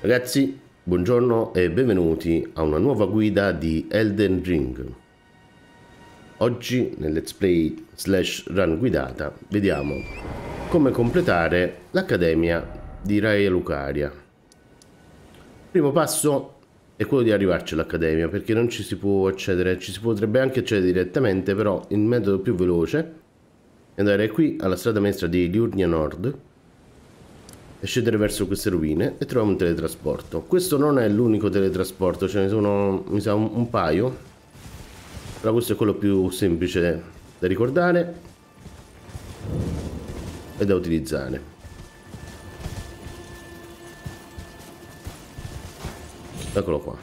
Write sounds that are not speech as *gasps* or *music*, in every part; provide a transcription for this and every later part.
Ragazzi, buongiorno e benvenuti a una nuova guida di Elden Ring. Oggi nel let's play slash run guidata vediamo come completare l'accademia di Raya Lucaria. Primo passo è quello di arrivarci all'accademia perché non ci si può accedere, ci si potrebbe anche accedere direttamente però il metodo più veloce è andare qui alla strada maestra di Liurnia Nord e scendere verso queste rovine e troviamo un teletrasporto. Questo non è l'unico teletrasporto, ce ne sono mi sa un, un paio, però questo è quello più semplice da ricordare e da utilizzare. Eccolo qua.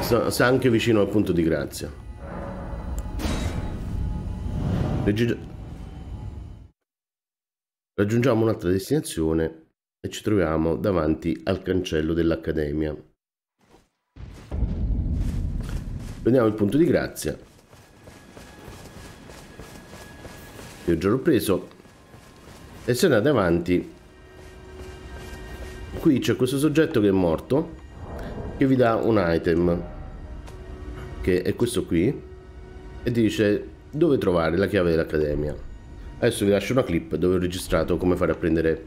Sta, anche vicino al punto di grazia. Raggiungiamo un'altra destinazione e ci troviamo davanti al cancello dell'Accademia. Prendiamo il punto di grazia. Io già l'ho preso. E se andate avanti, qui c'è questo soggetto che è morto, che vi dà un item, che è questo qui, e dice dove trovare la chiave dell'Accademia. Adesso vi lascio una clip dove ho registrato come fare a prendere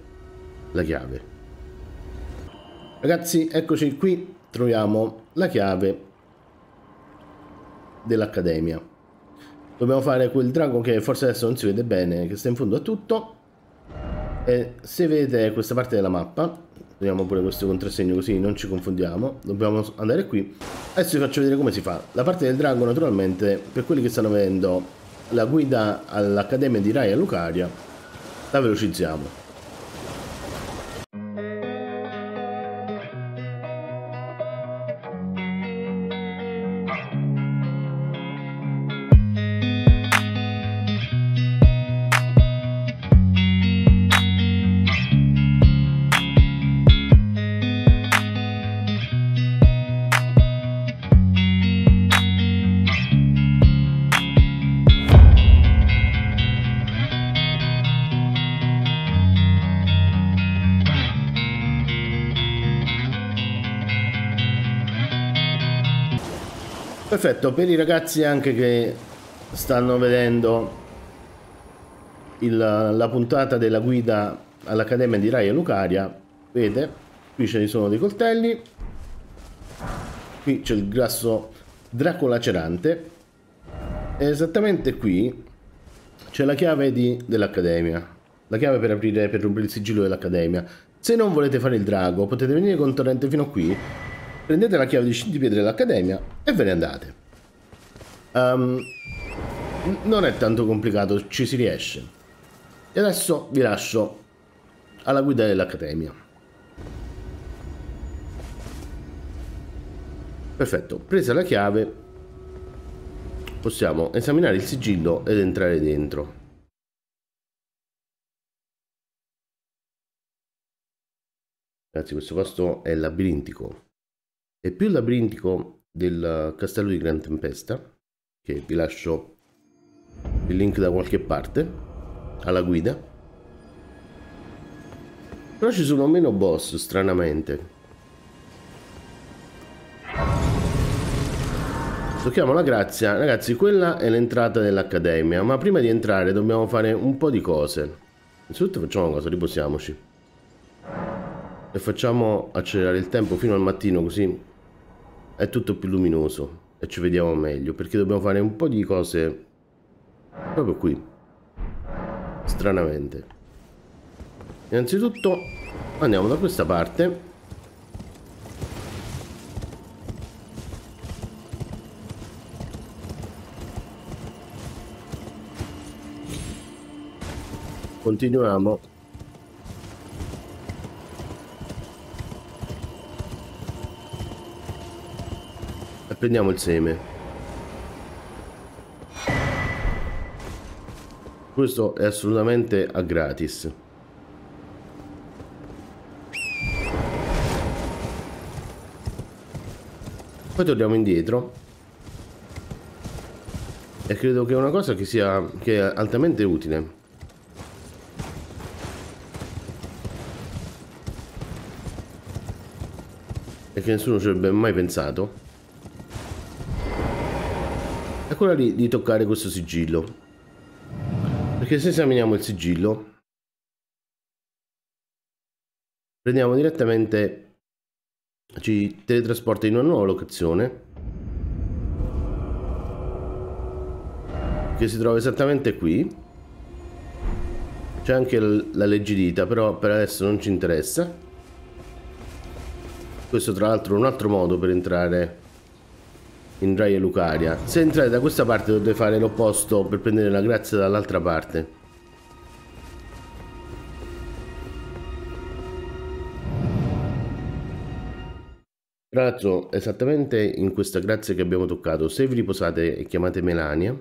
la chiave. Ragazzi, eccoci qui, troviamo la chiave dell'Accademia. Dobbiamo fare quel drago che forse adesso non si vede bene, che sta in fondo a tutto. E se vedete questa parte della mappa, Vediamo pure questo contrassegno così non ci confondiamo. Dobbiamo andare qui. Adesso vi faccio vedere come si fa. La parte del drago naturalmente, per quelli che stanno vedendo la guida all'Accademia di Raya Lucaria, la velocizziamo. Perfetto, per i ragazzi anche che stanno vedendo il, la puntata della guida all'Accademia di Raya Lucaria, vede, qui ce ne sono dei coltelli, qui c'è il grasso draco lacerante, e esattamente qui c'è la chiave dell'Accademia, la chiave per aprire, per rompere il sigillo dell'Accademia. Se non volete fare il drago, potete venire con torrente fino a qui prendete la chiave di scintipietre dell'Accademia e ve ne andate. Um, non è tanto complicato, ci si riesce. E adesso vi lascio alla guida dell'Accademia. Perfetto, presa la chiave, possiamo esaminare il sigillo ed entrare dentro. Ragazzi, questo posto è labirintico è più labirintico del castello di Gran Tempesta, che vi lascio il link da qualche parte, alla guida. Però ci sono meno boss, stranamente. Tocchiamo la grazia. Ragazzi, quella è l'entrata dell'accademia, ma prima di entrare dobbiamo fare un po' di cose. Innanzitutto facciamo una cosa, riposiamoci. E facciamo accelerare il tempo fino al mattino, così è tutto più luminoso e ci vediamo meglio perché dobbiamo fare un po' di cose proprio qui stranamente. Innanzitutto andiamo da questa parte. Continuiamo prendiamo il seme. Questo è assolutamente a gratis. Poi torniamo indietro. E credo che è una cosa che sia che è altamente utile. e che nessuno ci avrebbe mai pensato quella di, di toccare questo sigillo. Perché se esaminiamo il sigillo prendiamo direttamente ci teletrasporta in una nuova locazione che si trova esattamente qui. C'è anche la leggidita però per adesso non ci interessa. Questo tra l'altro è un altro modo per entrare in Raya Lucaria. Se entrate da questa parte dovete fare l'opposto per prendere la grazia dall'altra parte. Tra l'altro, esattamente in questa grazia che abbiamo toccato, se vi riposate e chiamate Melania,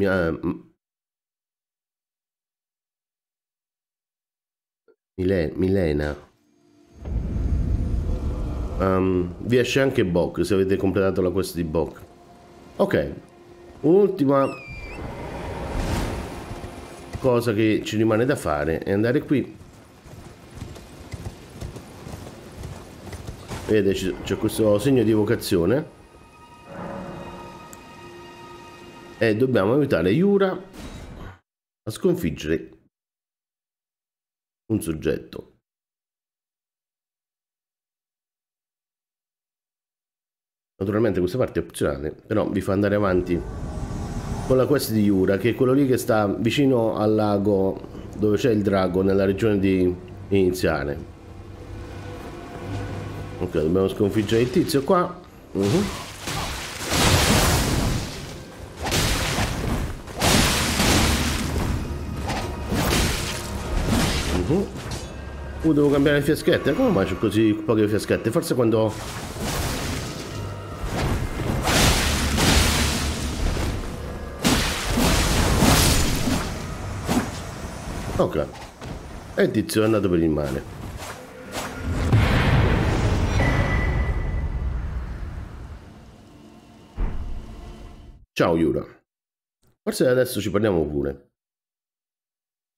mia, Milena, um, vi esce anche Bok se avete completato la quest di Bok. Ok un'ultima cosa che ci rimane da fare è andare qui. Vedete c'è questo segno di evocazione. E dobbiamo aiutare Yura a sconfiggere un soggetto Naturalmente questa parte è opzionale, però vi fa andare avanti con la quest di Yura, che è quello lì che sta vicino al lago dove c'è il drago nella regione di iniziale. Ok, dobbiamo sconfiggere il tizio qua. Uh -huh. Uh, uh, devo cambiare le fiaschette? Come mai c'ho così poche fiaschette? Forse quando Ok. E il tizio è andato per il mare. Ciao Yura. Forse adesso ci parliamo pure.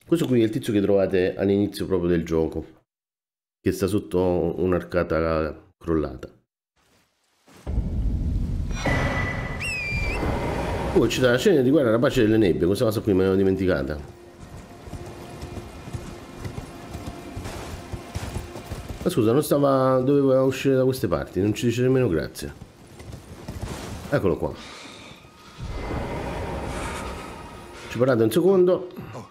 Questo qui è il tizio che trovate all'inizio proprio del gioco. Che sta sotto un'arcata crollata. Poi c'è la scena di guerra la pace delle nebbie. Questa cosa qui me l'ho dimenticata. Ma scusa, non stava... doveva uscire da queste parti, non ci dice nemmeno grazie. Eccolo qua. Ci parlate un secondo. Oh,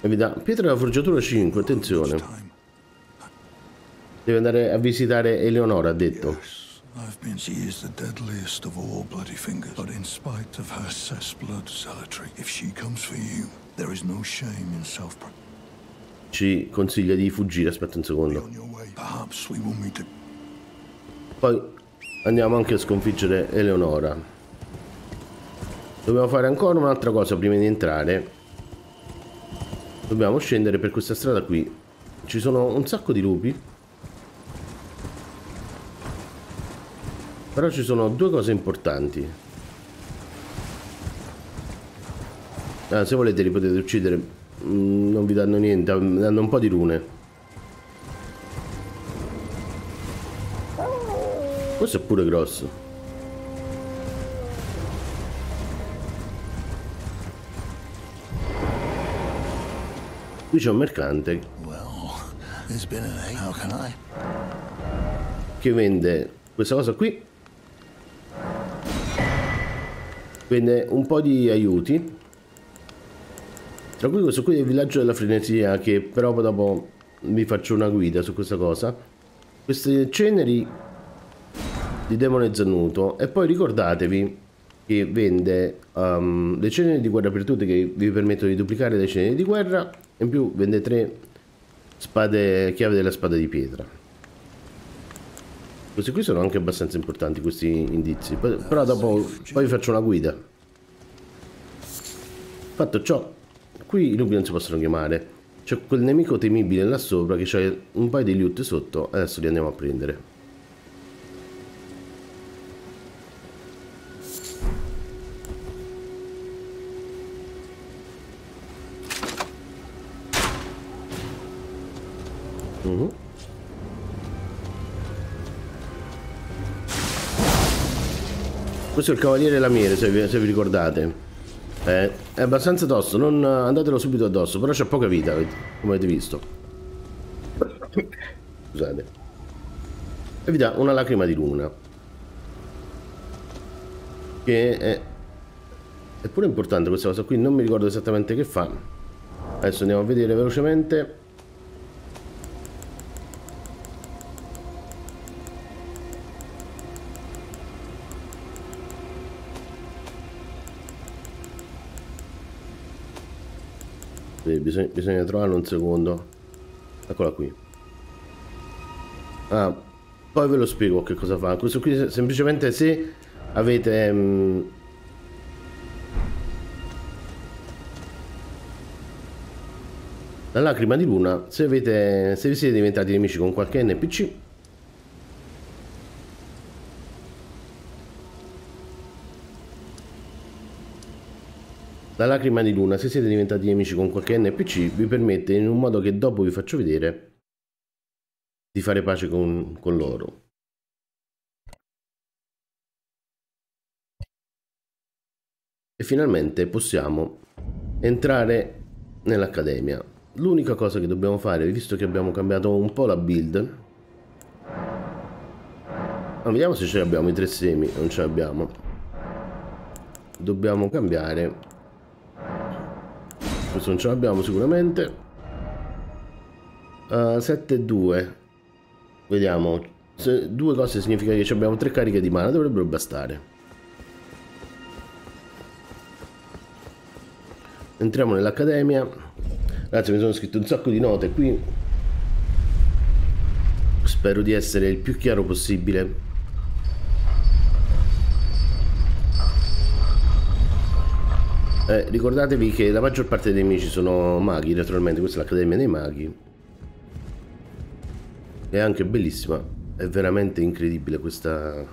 e vi dà pietra della forgiatura 5, attenzione. Deve andare a visitare Eleonora, ha detto. I've been. She is the deadliest of all bloody fingers. But in spite of her cessblood zealotry, if she comes for you, there is no shame in self-protection ci consiglia di fuggire. Aspetta un secondo. Poi andiamo anche a sconfiggere Eleonora. Dobbiamo fare ancora un'altra cosa prima di entrare. Dobbiamo scendere per questa strada qui. Ci sono un sacco di lupi. Però ci sono due cose importanti. Ah, se volete li potete uccidere non vi danno niente, danno un po' di rune. Questo è pure grosso. Qui c'è un mercante che vende questa cosa qui. Vende un po' di aiuti tra cui questo qui è il villaggio della frenesia, che però dopo vi faccio una guida su questa cosa. Queste ceneri di demone zannuto. E poi ricordatevi che vende um, le ceneri di guerra perdute che vi permettono di duplicare le ceneri di guerra. In più vende tre spade, chiave della spada di pietra. Questi qui sono anche abbastanza importanti, questi indizi. Però dopo poi vi faccio una guida. Fatto ciò, Qui i lupi non si possono chiamare. C'è quel nemico temibile là sopra che c'ha un paio di loot sotto. Adesso li andiamo a prendere. Uh-huh. Questo è il Cavaliere Lamiere, se vi, se vi ricordate. Eh, è abbastanza tosto, non andatelo subito addosso, però c'è poca vita, come avete visto. Scusate. E vi dà una lacrima di luna. Che è... È pure importante questa cosa qui, non mi ricordo esattamente che fa. Adesso andiamo a vedere velocemente. Bisogna, bisogna trovarlo un secondo. Eccola qui. Ah, poi ve lo spiego che cosa fa. Questo qui semplicemente se avete... Um, la lacrima di luna, se, avete, se vi siete diventati nemici con qualche NPC, La lacrima di luna, se siete diventati nemici con qualche NPC, vi permette in un modo che dopo vi faccio vedere di fare pace con, con loro. E finalmente possiamo entrare nell'accademia. L'unica cosa che dobbiamo fare, visto che abbiamo cambiato un po' la build, ma vediamo se ce l'abbiamo i tre semi, non ce l'abbiamo. Dobbiamo cambiare questo non ce l'abbiamo sicuramente. Uh, 7 2 vediamo. Se, due cose significa che abbiamo tre cariche di mana dovrebbero bastare. Entriamo nell'accademia. Ragazzi mi sono scritto un sacco di note qui. Spero di essere il più chiaro possibile Eh, ricordatevi che la maggior parte dei nemici sono maghi, naturalmente, questa è l'Accademia dei Maghi. È anche bellissima, è veramente incredibile questa,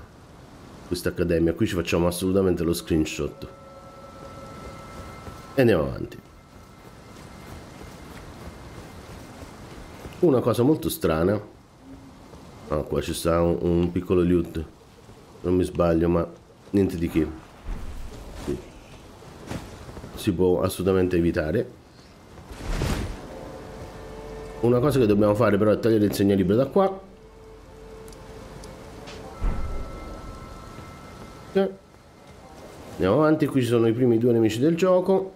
questa accademia. Qui ci facciamo assolutamente lo screenshot. E andiamo avanti. Una cosa molto strana. Ah, qua ci sta un, un piccolo loot. Non mi sbaglio, ma niente di che si può assolutamente evitare. Una cosa che dobbiamo fare però è togliere il segnalibro da qua. Andiamo avanti qui ci sono i primi due nemici del gioco.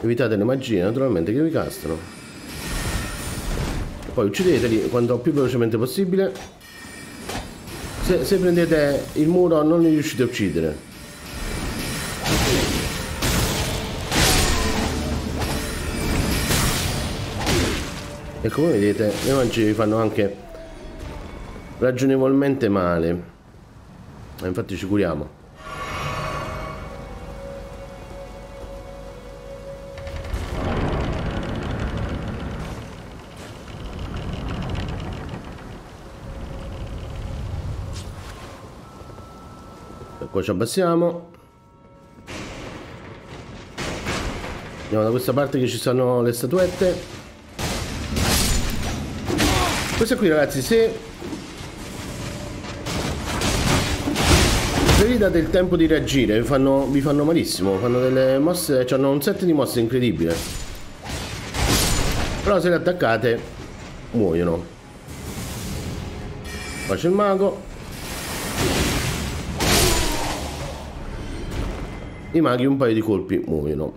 Evitate le magie naturalmente che vi castano poi uccideteli quanto più velocemente possibile. Se, se prendete il muro non li riuscite a uccidere e come vedete le magie vi fanno anche ragionevolmente male. Ma infatti ci curiamo. Qua ci abbassiamo. Andiamo da questa parte che ci stanno le statuette questo qui ragazzi se se vi date il tempo di reagire vi fanno, vi fanno malissimo fanno delle mosse hanno un set di mosse incredibile. Però se le attaccate muoiono. Qua c'è il mago. I maghi un paio di colpi muoiono.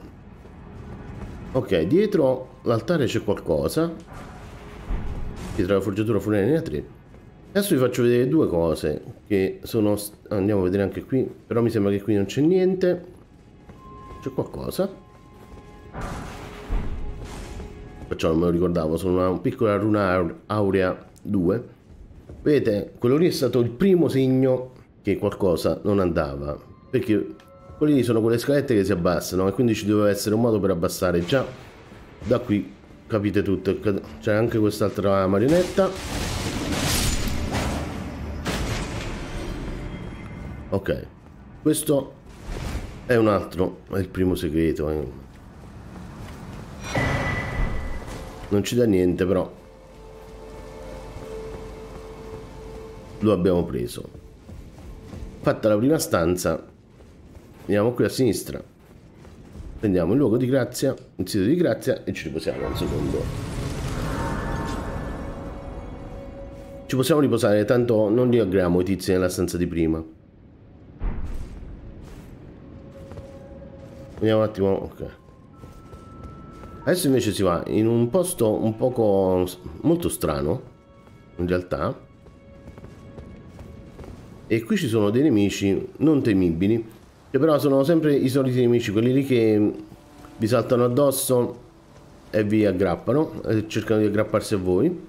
Ok dietro l'altare c'è qualcosa pietra della forgiatura funerina 3 adesso vi faccio vedere due cose che sono andiamo a vedere anche qui però mi sembra che qui non c'è niente. C'è qualcosa? Perciò non me lo ricordavo sono una piccola runa aurea 2 vedete quello lì è stato il primo segno che qualcosa non andava perché quelli sono quelle scalette che si abbassano e quindi ci doveva essere un modo per abbassare. Già da qui capite tutto c'è anche quest'altra marionetta. Ok questo è un altro è il primo segreto eh. non ci dà niente però. Lo abbiamo preso. Fatta la prima stanza andiamo qui a sinistra. Prendiamo il luogo di grazia, il sito di grazia e ci riposiamo un secondo. Ci possiamo riposare, tanto non li aggramo i tizi nella stanza di prima. Vediamo un attimo, ok. Adesso invece si va in un posto un poco molto strano, in realtà. E qui ci sono dei nemici non temibili, che però sono sempre i soliti nemici, quelli lì che vi saltano addosso e vi aggrappano, e cercano di aggrapparsi a voi.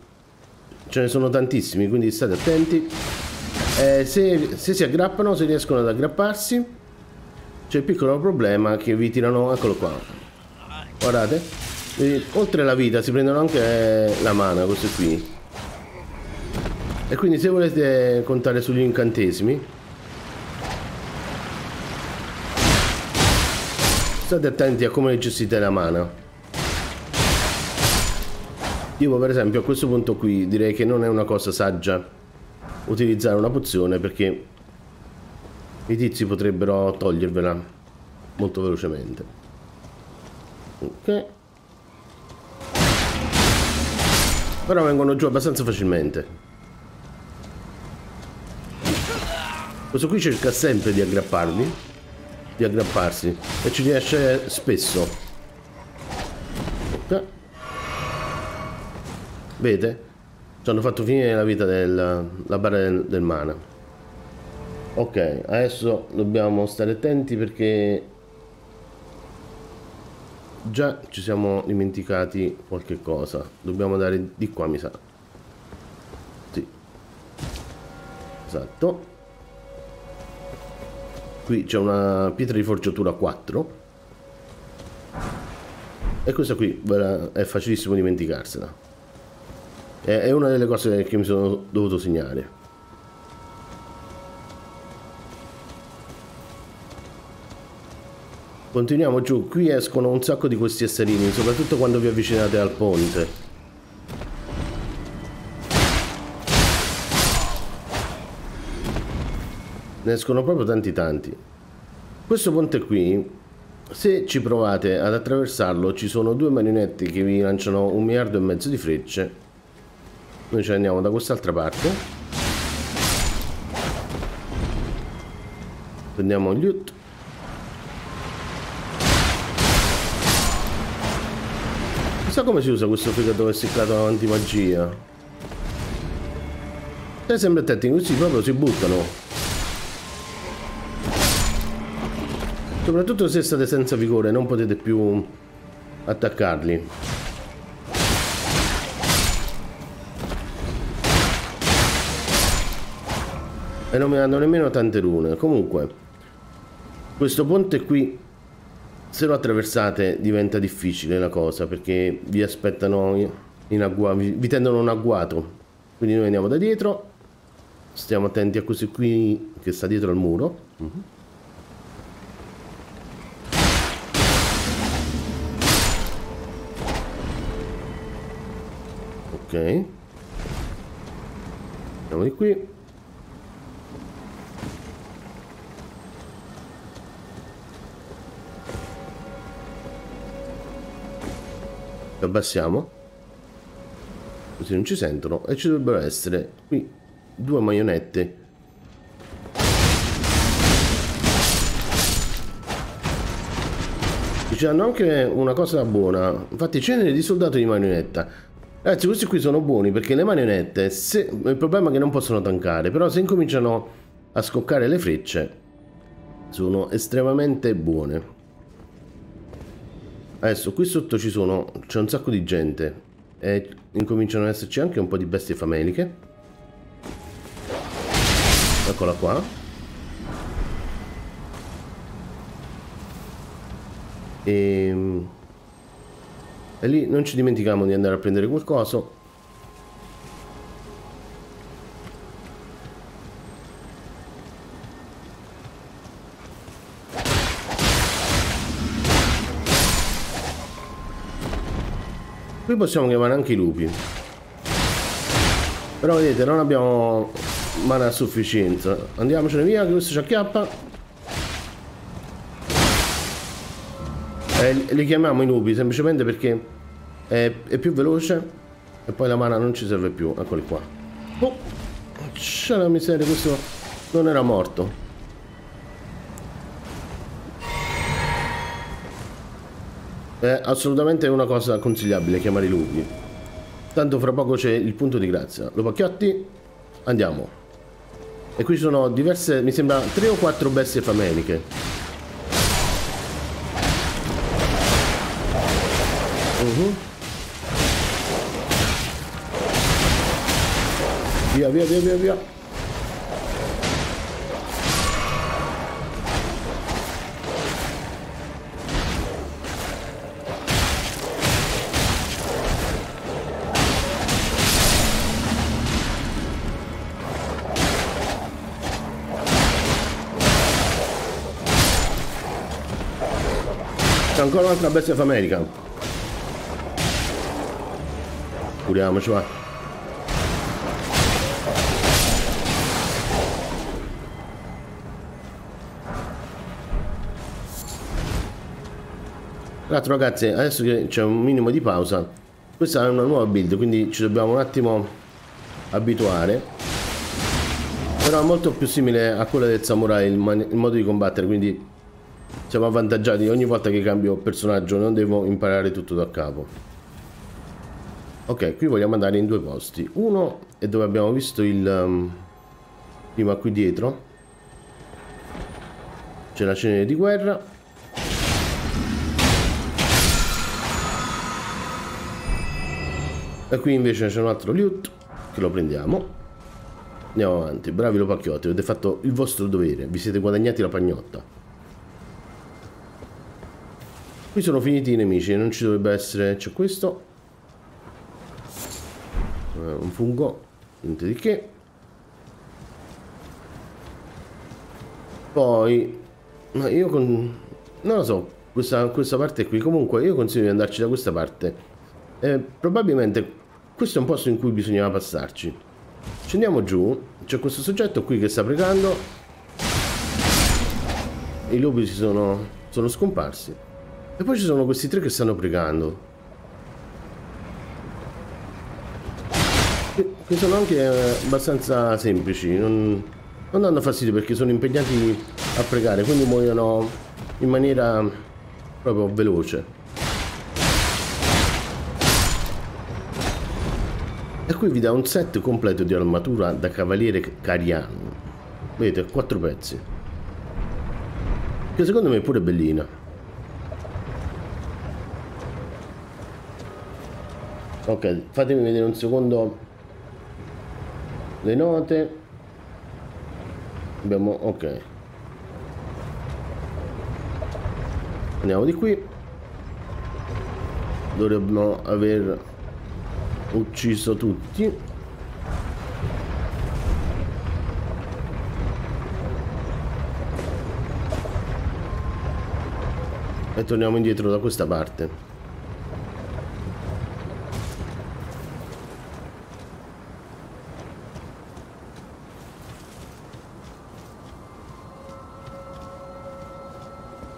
Ce ne sono tantissimi, quindi state attenti. Eh, se, se si aggrappano, se riescono ad aggrapparsi, c'è il piccolo problema che vi tirano, eccolo qua. Guardate, e, oltre alla vita si prendono anche la mana queste qui. E quindi se volete contare sugli incantesimi state attenti a come gestite la mana. Io per esempio a questo punto qui direi che non è una cosa saggia utilizzare una pozione perché i tizi potrebbero togliervela molto velocemente. Ok. Però vengono giù abbastanza facilmente. Questo qui cerca sempre di aggrapparli. Di aggrapparsi. E ci riesce spesso. Ok. Vedete? Ci hanno fatto finire la vita della barra del, del mana. Ok, adesso dobbiamo stare attenti perché Già ci siamo dimenticati qualche cosa. Dobbiamo andare di qua, mi sa. Sì. Esatto. Qui c'è una pietra di forgiatura 4. E questa qui è facilissimo dimenticarsela. È una delle cose che mi sono dovuto segnare. Continuiamo giù, qui escono un sacco di questi esserini, soprattutto quando vi avvicinate al ponte. Ne escono proprio tanti tanti. Questo ponte qui, se ci provate ad attraversarlo, ci sono due marionette che vi lanciano un miliardo e mezzo di frecce. Noi ci andiamo da quest'altra parte. Prendiamo gli loot. Chissà come si usa questo fegato essiccato avanti magia. Stai sempre attenti, questi proprio si buttano. Soprattutto se state senza vigore, non potete più attaccarli. E non mi danno nemmeno tante rune. Comunque, questo ponte qui se lo attraversate diventa difficile la cosa perché vi aspettano in agguato, vi, tendono un agguato. Quindi noi andiamo da dietro, stiamo attenti a questo qui che sta dietro al muro. Uh mhm. -huh. Ok. Andiamo di qui. abbassiamo così non ci sentono e ci dovrebbero essere qui due maionette ci hanno anche una cosa buona infatti cenere di soldato di marionetta ragazzi questi qui sono buoni perché le marionette se, il problema è che non possono tankare però se incominciano a scoccare le frecce sono estremamente buone Adesso qui sotto ci sono, c'è un sacco di gente e incominciano ad esserci anche un po' di bestie fameliche. Eccola qua. E, ehm, e lì non ci dimentichiamo di andare a prendere qualcosa Qui possiamo chiamare anche i lupi. Però vedete, non abbiamo mana a sufficienza. Andiamocene via che questo ci acchiappa. Eh, li chiamiamo i nubi semplicemente perché è, è, più veloce e poi la mana non ci serve più. Eccoli qua. Oh, c'è la miseria, questo non era morto. È assolutamente una cosa consigliabile chiamare i lupi. Tanto fra poco c'è il punto di grazia. Lo pacchiotti, andiamo. E qui sono diverse, mi sembra, tre o quattro bestie fameliche. Via, via, via, via, via. ancora un'altra bestia of America. Curiamoci, va. Tra l'altro ragazzi, adesso che c'è un minimo di pausa, questa è una nuova build, quindi ci dobbiamo un attimo abituare. Però è molto più simile a quella del samurai, il, il modo di combattere, quindi siamo avvantaggiati. Ogni volta che cambio personaggio non devo imparare tutto da capo. Ok qui vogliamo andare in due posti. Uno è dove abbiamo visto il um, prima qui dietro. C'è la cenere di guerra e qui invece c'è un altro loot che lo prendiamo andiamo avanti bravi lo pacchiotti avete fatto il vostro dovere vi siete guadagnati la pagnotta Qui sono finiti i nemici, non ci dovrebbe essere... C'è questo. Uh, un fungo, niente di che. Poi... Ma io con... Non lo so, questa, questa parte qui. Comunque io consiglio di andarci da questa parte. Eh, probabilmente questo è un posto in cui bisognava passarci. Scendiamo giù. C'è questo soggetto qui che sta pregando. I lupi si sono, sono scomparsi. E poi ci sono questi tre che stanno pregando. Che sono anche eh, abbastanza semplici, non, non danno fastidio perché sono impegnati a pregare, quindi muoiono in maniera proprio veloce. Qui vi dà un set completo di armatura da cavaliere cariano. Vedete, quattro pezzi. Che secondo me è pure bellina. ok fatemi vedere un secondo le note abbiamo ok andiamo di qui dovremmo aver ucciso tutti e torniamo indietro da questa parte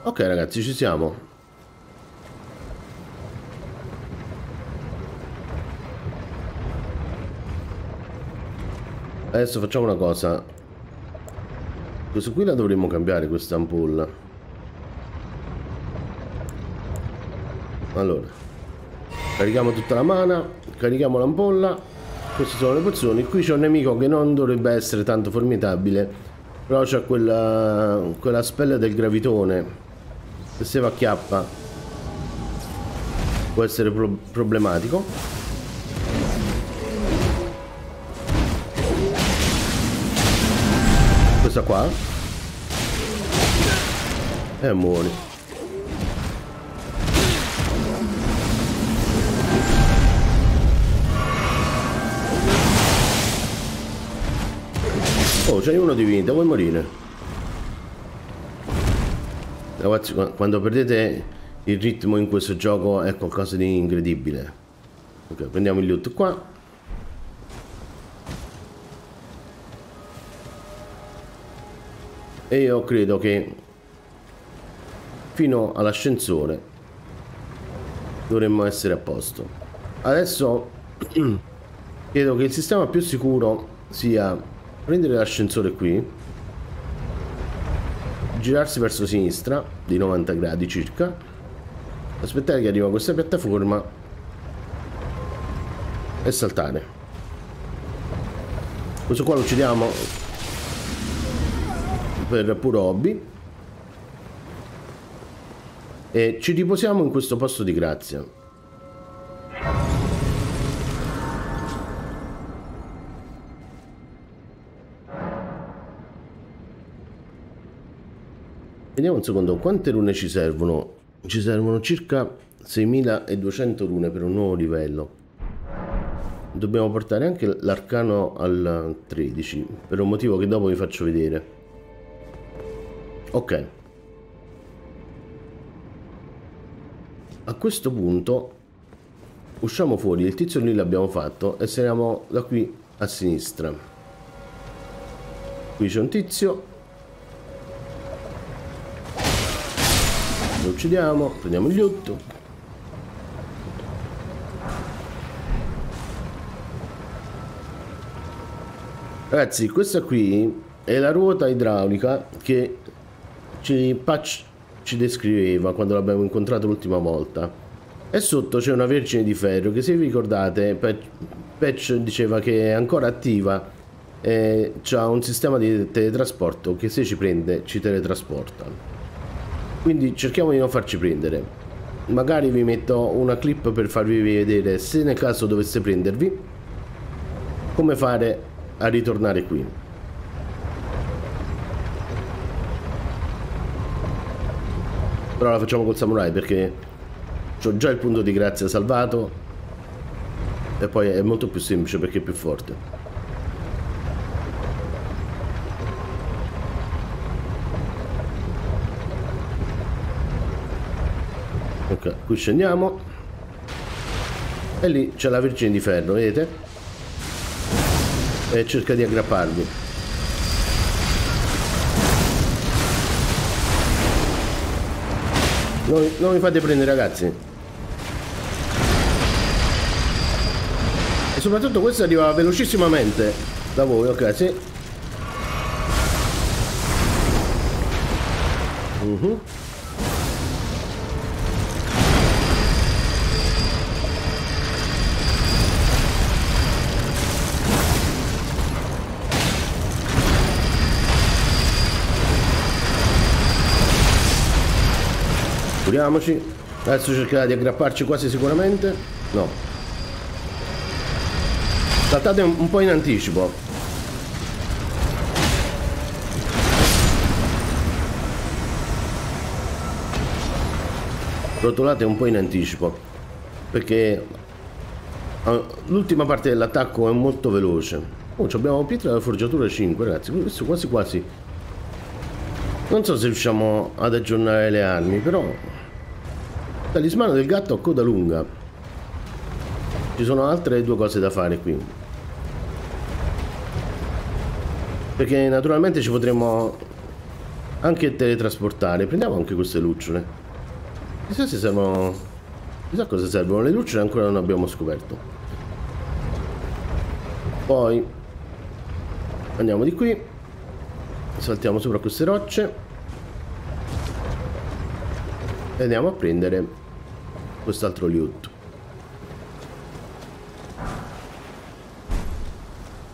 Ok ragazzi, ci siamo. Adesso facciamo una cosa. Questo qui la dovremmo cambiare, questa ampolla. Allora. Carichiamo tutta la mana, carichiamo l'ampolla. Queste sono le pozioni. Qui c'è un nemico che non dovrebbe essere tanto formidabile. Però c'è quella, quella spella del gravitone se si va a chiappa può essere pro problematico questa qua e muori oh c'hai uno di vita vuoi morire Ragazzi, quando perdete il ritmo in questo gioco è qualcosa di incredibile. Ok, prendiamo il loot qua. E io credo che fino all'ascensore dovremmo essere a posto. Adesso *clears throat* credo che il sistema più sicuro sia prendere l'ascensore qui girarsi verso sinistra di 90 gradi circa aspettare che arriva questa piattaforma e saltare. Questo qua lo uccidiamo per puro hobby. E ci riposiamo in questo posto di grazia. Vediamo un secondo quante rune ci servono? Ci servono circa 6200 rune per un nuovo livello. Dobbiamo portare anche l'arcano al 13 per un motivo che dopo vi faccio vedere ok. A questo punto usciamo fuori il tizio lì l'abbiamo fatto e saliamo da qui a sinistra. Qui c'è un tizio. Lo uccidiamo prendiamo il liutto ragazzi questa qui è la ruota idraulica che ci, Patch ci descriveva quando l'abbiamo incontrato l'ultima volta. E sotto c'è una vergine di ferro che se vi ricordate Patch, Patch diceva che è ancora attiva e ha un sistema di teletrasporto che se ci prende ci teletrasporta. Quindi cerchiamo di non farci prendere. Magari vi metto una clip per farvi vedere se nel caso dovesse prendervi come fare a ritornare qui. Però la facciamo col samurai perché ho già il punto di grazia salvato e poi è molto più semplice perché è più forte. Ok, qui scendiamo. E lì c'è la vergine di ferro, vedete? E cerca di aggrapparvi. Non, non mi fate prendere ragazzi. E soprattutto questo arriva velocissimamente da voi, ok, sì. Uh mhm. -huh. Curiamoci. Adesso cercherà di aggrapparci quasi sicuramente. No. Saltate un, un po' in anticipo. Rotolate un po' in anticipo. Perché uh, l'ultima parte dell'attacco è molto veloce. Oh, abbiamo pietra della forgiatura 5, ragazzi. Questo quasi quasi. Non so se riusciamo ad aggiornare le armi, però Talismano del gatto a coda lunga. Ci sono altre due cose da fare qui. Perché naturalmente ci potremmo anche teletrasportare. Prendiamo anche queste lucciole. Chissà se servono... Chissà cosa servono. Le lucciole ancora non abbiamo scoperto. Poi andiamo di qui. Saltiamo sopra queste rocce. E andiamo a prendere quest'altro liutto.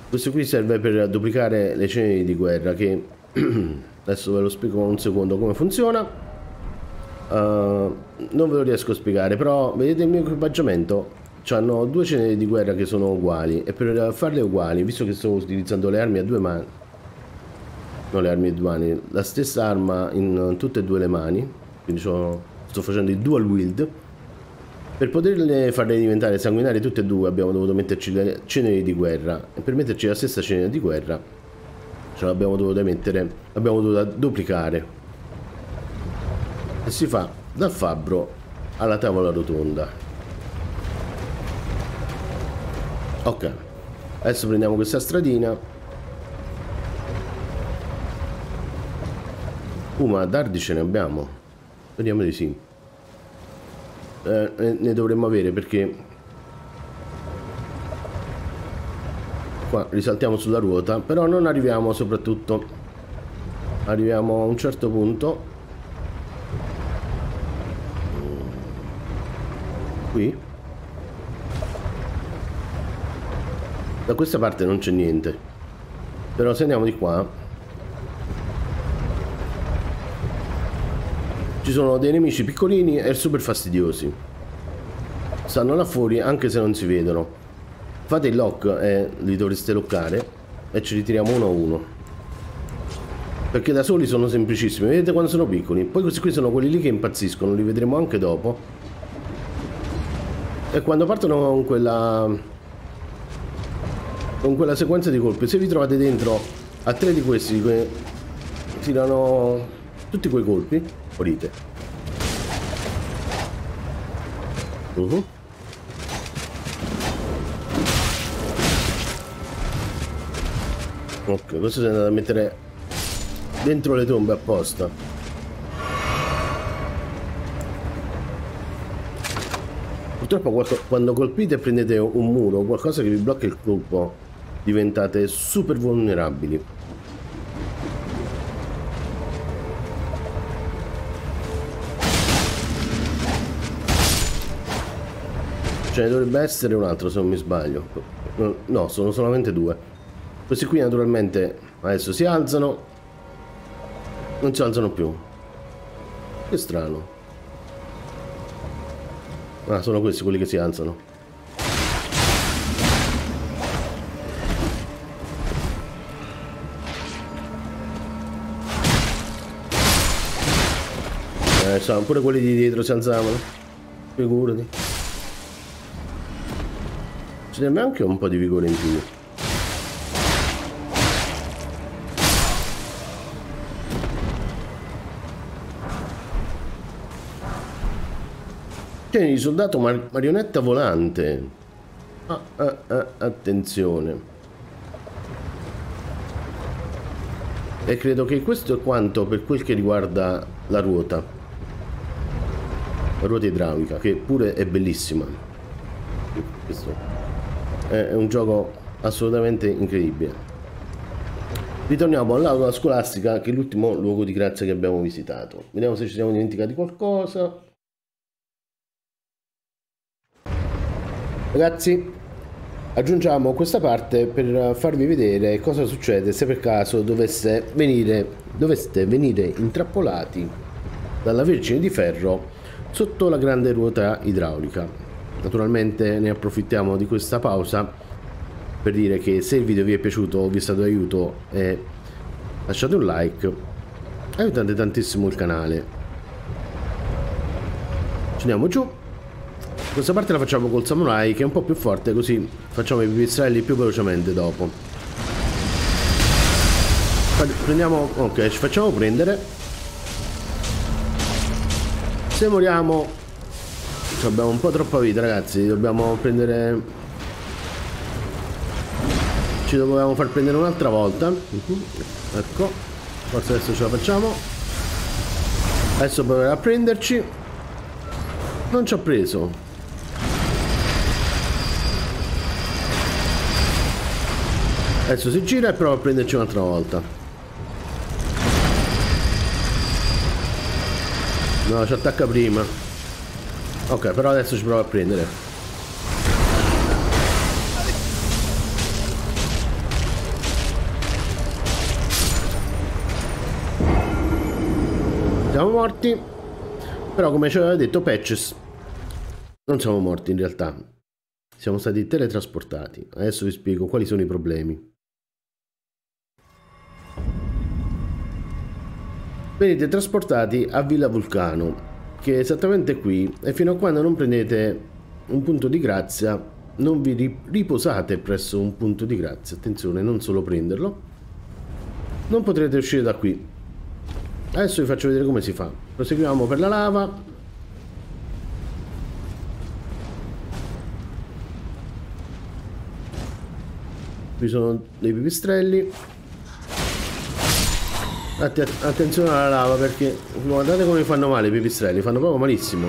Questo qui serve per duplicare le ceneri di guerra che *clears throat* adesso ve lo spiego un secondo come funziona. Uh, non ve lo riesco a spiegare, però vedete il mio equipaggiamento? Hanno due ceneri di guerra che sono uguali e per farle uguali, visto che sto utilizzando le armi a due mani, non le armi a due mani, la stessa arma in tutte e due le mani, quindi sto facendo il dual wield, per poterle farle diventare sanguinarie tutte e due abbiamo dovuto metterci le ceneri di guerra e per metterci la stessa cenere di guerra ce l'abbiamo dovuta mettere, l'abbiamo dovuta duplicare e si fa dal fabbro alla tavola rotonda. Ok, adesso prendiamo questa stradina Uh, ma dardi ce ne abbiamo. Vediamo di sì. Eh, ne dovremmo avere perché... Qua risaltiamo sulla ruota, però non arriviamo soprattutto. Arriviamo a un certo punto. Qui. Da questa parte non c'è niente. Però se andiamo di qua Ci sono dei nemici piccolini e super fastidiosi. Stanno là fuori anche se non si vedono. Fate il lock e li dovreste loccare e ci ritiriamo uno a uno. Perché da soli sono semplicissimi, vedete quando sono piccoli. Poi questi qui sono quelli lì che impazziscono, li vedremo anche dopo. E quando partono con quella... Con quella sequenza di colpi, se vi trovate dentro a tre di questi che tirano tutti quei colpi, morite. Uh -huh. Ok, questo si è andato a mettere dentro le tombe apposta. Purtroppo quando colpite e prendete un muro qualcosa che vi blocca il colpo, diventate super vulnerabili. Ce ne dovrebbe essere un altro se non mi sbaglio. No, sono solamente due. Questi qui naturalmente adesso si alzano. Non si alzano più. Che strano. Ah, sono questi quelli che si alzano. Eh, so, pure quelli di dietro si alzavano. Figurati. Ci deve anche un po' di vigore in più. Tieni di soldato mar marionetta volante. Ah, ah, ah, attenzione. E credo che questo è quanto per quel che riguarda la ruota. La ruota idraulica, che pure è bellissima. Questo è un gioco assolutamente incredibile. Ritorniamo all'aula scolastica che è l'ultimo luogo di grazia che abbiamo visitato. Vediamo se ci siamo dimenticati qualcosa. Ragazzi, aggiungiamo questa parte per farvi vedere cosa succede se per caso dovesse venire, doveste venire intrappolati dalla Vergine di Ferro sotto la grande ruota idraulica. Naturalmente ne approfittiamo di questa pausa per dire che se il video vi è piaciuto o vi è stato d'aiuto eh, lasciate un like aiutate tantissimo il canale. Andiamo giù. Questa parte la facciamo col samurai che è un po' più forte così facciamo i pipistrelli più velocemente dopo. Prendiamo ok ci facciamo prendere. Se moriamo abbiamo un po' troppa vita ragazzi dobbiamo prendere ci dovevamo far prendere un'altra volta. Ecco forse adesso ce la facciamo. Adesso proverà a prenderci. Non ci ha preso. Adesso si gira e prova a prenderci un'altra volta. No ci attacca prima Ok, però adesso ci provo a prendere. Siamo morti. Però come ci aveva detto Patches, non siamo morti in realtà. Siamo stati teletrasportati. Adesso vi spiego quali sono i problemi. Venite trasportati a Villa Vulcano, che è esattamente qui e fino a quando non prendete un punto di grazia non vi riposate presso un punto di grazia. Attenzione non solo prenderlo. Non potrete uscire da qui. Adesso vi faccio vedere come si fa. Proseguiamo per la lava. Qui sono dei pipistrelli attenzione alla lava perché guardate come fanno male i pipistrelli, fanno proprio malissimo.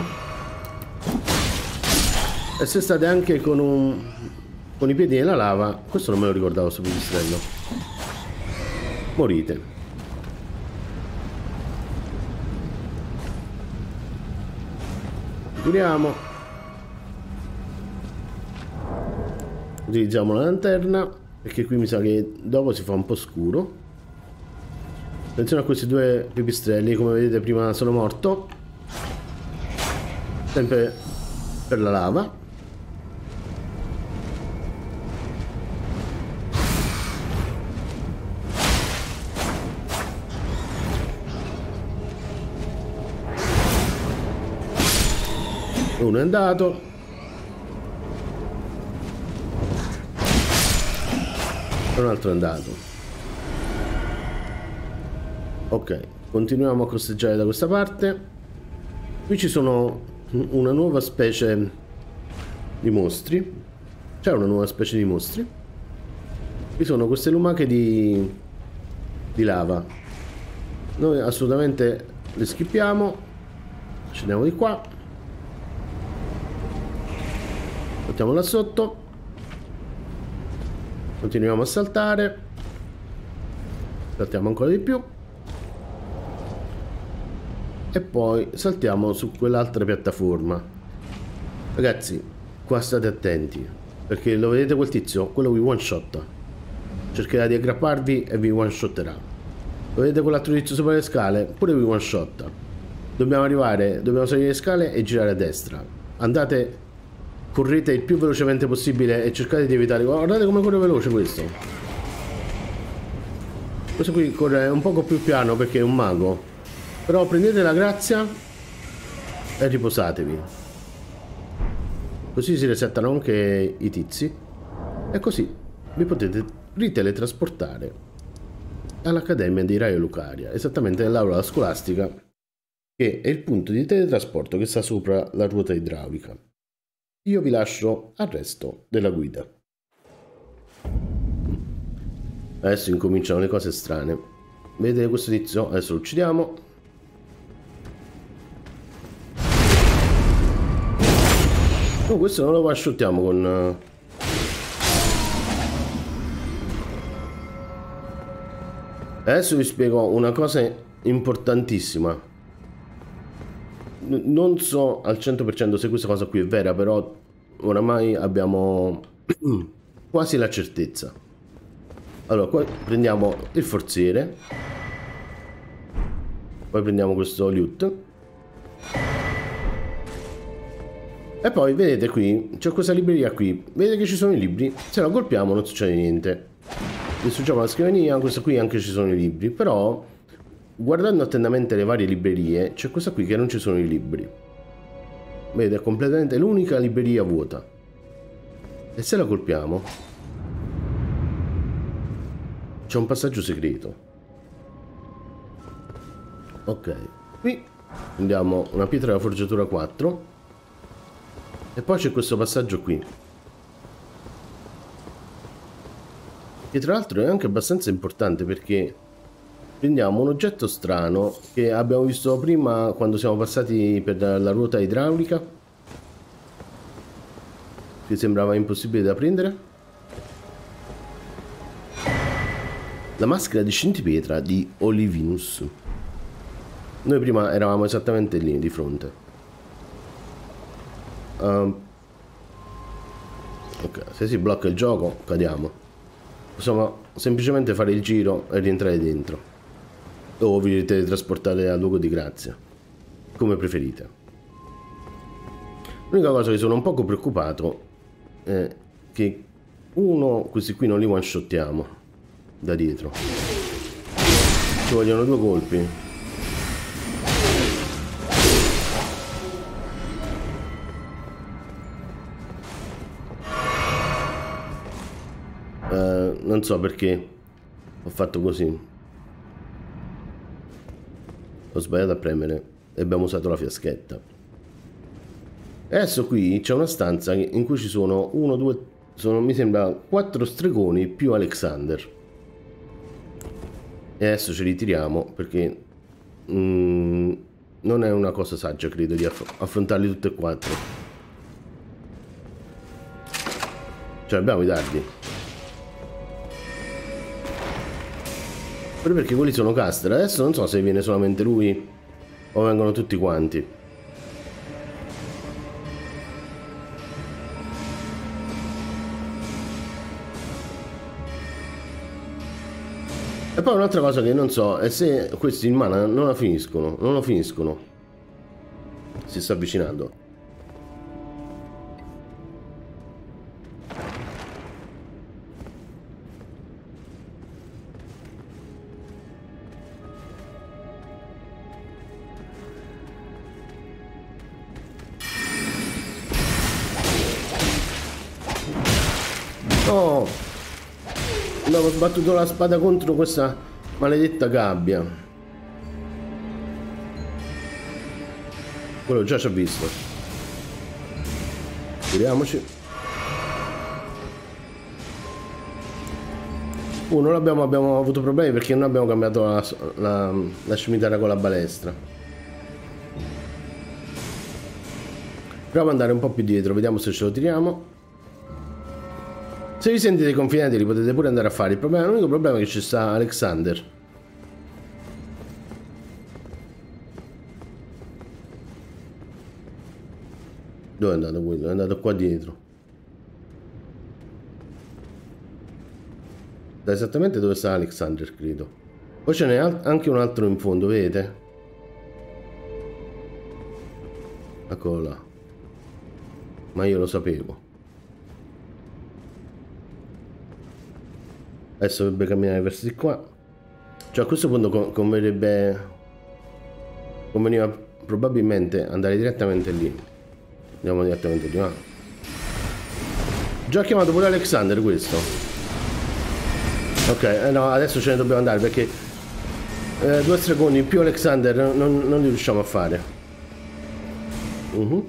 E se state anche con un con i piedi nella lava, questo non me lo ricordavo sto pipistrello. Morite. Tiriamo. Utilizziamo la lanterna perché qui mi sa che dopo si fa un po' scuro. Attenzione a questi due pipistrelli, come vedete prima sono morto. Sempre per la lava. uno è andato un altro è andato ok continuiamo a costeggiare da questa parte qui ci sono una nuova specie di mostri c'è una nuova specie di mostri qui sono queste lumache di, di lava noi assolutamente le schippiamo scendiamo di qua Mettiamo là sotto. Continuiamo a saltare. Saltiamo ancora di più. E poi saltiamo su quell'altra piattaforma. Ragazzi, qua state attenti. Perché lo vedete quel tizio? Quello vi one shot. Cercherà di aggrapparvi e vi one shotterà. Lo vedete quell'altro tizio sopra le scale? Pure vi one shot. Dobbiamo arrivare, dobbiamo salire le scale e girare a destra. Andate correte il più velocemente possibile e cercate di evitare guardate come corre veloce questo questo qui corre un poco più piano perché è un mago però prendete la grazia e riposatevi così si resettano anche i tizi e così vi potete riteletrasportare all'Accademia di Raio Lucaria esattamente nell'aula scolastica che è il punto di teletrasporto che sta sopra la ruota idraulica io vi lascio al resto della guida. Adesso incominciano le cose strane. Vedete questo tizio? Adesso lo uccidiamo. Oh, questo non lo asciuttiamo con... Eh, Adesso vi spiego una cosa importantissima non so al 100% se questa cosa qui è vera, però oramai abbiamo *clears throat* quasi la certezza. Allora, qua prendiamo il forziere, poi prendiamo questo loot. E poi vedete qui, c'è questa libreria qui, vedete che ci sono i libri, se la colpiamo non succede niente. Distruggiamo la scrivania, questa qui anche ci sono i libri, però Guardando attentamente le varie librerie, c'è questa qui che non ci sono i libri. Vedete, è completamente l'unica libreria vuota. E se la colpiamo, c'è un passaggio segreto. Ok, qui andiamo una pietra della forgiatura 4 e poi c'è questo passaggio qui. Che tra l'altro è anche abbastanza importante perché prendiamo un oggetto strano che abbiamo visto prima quando siamo passati per la ruota idraulica che sembrava impossibile da prendere. La maschera di scintipietra di Olivinus. Noi prima eravamo esattamente lì di fronte uh, ok se si blocca il gioco cadiamo possiamo semplicemente fare il giro e rientrare dentro o vi teletrasportate al luogo di grazia, come preferite. L'unica cosa che sono un poco preoccupato è che uno, questi qui non li one shottiamo da dietro. Ci vogliono due colpi. Non so perché ho fatto così ho sbagliato a premere e abbiamo usato la fiaschetta. Adesso qui c'è una stanza in cui ci sono uno, due, sono mi sembra quattro stregoni più Alexander. E adesso ce li tiriamo perché mm, non è una cosa saggia, credo, di aff affrontarli tutti e quattro. Cioè abbiamo i dardi. Proprio perché quelli sono caster. Adesso non so se viene solamente lui o vengono tutti quanti. E poi un'altra cosa che non so è se questi in mana non la finiscono, non lo finiscono. Si sta avvicinando. Sbattuto la spada contro questa maledetta gabbia. Quello già ci ha visto. Tiriamoci. Uh, non abbiamo, abbiamo avuto problemi perché non abbiamo cambiato la, la, la scimitarra con la balestra. Proviamo ad andare un po' più dietro, vediamo se ce lo tiriamo. Se vi sentite confinati li potete pure andare a fare. Problema, l'unico problema è che ci sta Alexander. Dove è andato quello? È andato qua dietro. Da esattamente dove sta Alexander, credo. Poi ce n'è anche un altro in fondo, vedete? Eccolo là. Ma io lo sapevo. Adesso dovrebbe camminare verso di qua. Cioè a questo punto converrebbe... Conveniva probabilmente andare direttamente lì. Andiamo direttamente lì, ma... Già chiamato pure Alexander questo. Ok, eh no, adesso ce ne dobbiamo andare perché... Eh, due in più Alexander non, non li riusciamo a fare. Uh mhm. -huh.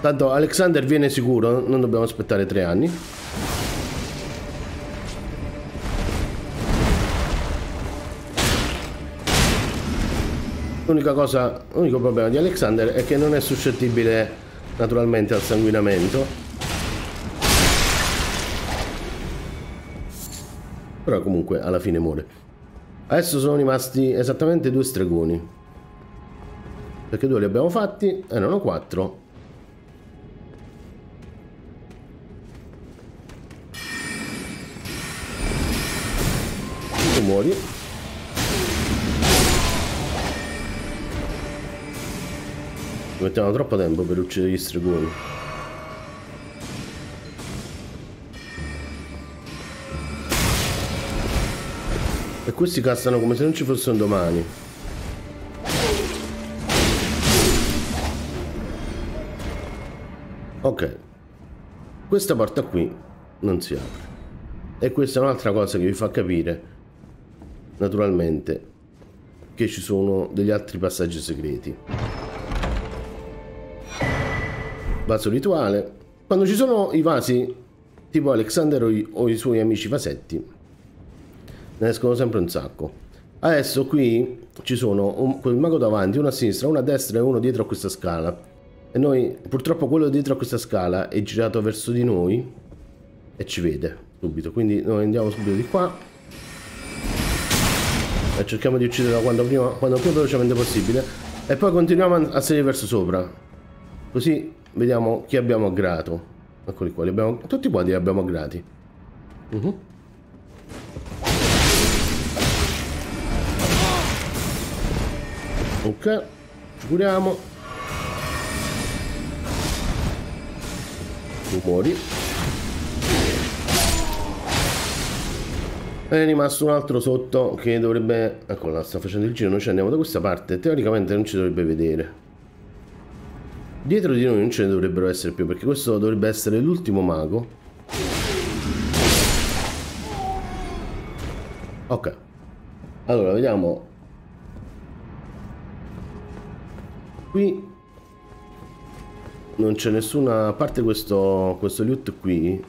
Tanto Alexander viene sicuro, non dobbiamo aspettare tre anni. L'unica cosa, l'unico problema di Alexander è che non è suscettibile naturalmente al sanguinamento. Però comunque alla fine muore. Adesso sono rimasti esattamente due stregoni. Perché due li abbiamo fatti, erano quattro. Muori ci mettiamo troppo tempo per uccidere gli stregoni. E questi castano come se non ci fosse un domani. Ok. Questa porta qui non si apre. E questa è un'altra cosa che vi fa capire naturalmente che ci sono degli altri passaggi segreti. Vaso rituale. Quando ci sono i vasi tipo Alexander o i, o i suoi amici vasetti, ne escono sempre un sacco. Adesso qui ci sono un, quel mago davanti, uno a sinistra, uno a destra e uno dietro a questa scala. E noi, purtroppo quello dietro a questa scala è girato verso di noi e ci vede subito. Quindi noi andiamo subito di qua e cerchiamo di ucciderla quando, prima, quando più velocemente possibile. E poi continuiamo a salire verso sopra. Così vediamo chi abbiamo aggrato eccoli qua abbiamo, tutti quanti li abbiamo aggrati uh -huh. ok ci curiamo. Tu muori è rimasto un altro sotto che dovrebbe ecco là sta facendo il giro noi ci andiamo da questa parte. Teoricamente non ci dovrebbe vedere. Dietro di noi non ce ne dovrebbero essere più perché questo dovrebbe essere l'ultimo mago. Ok. Allora vediamo. Qui non c'è nessuna a parte questo questo loot qui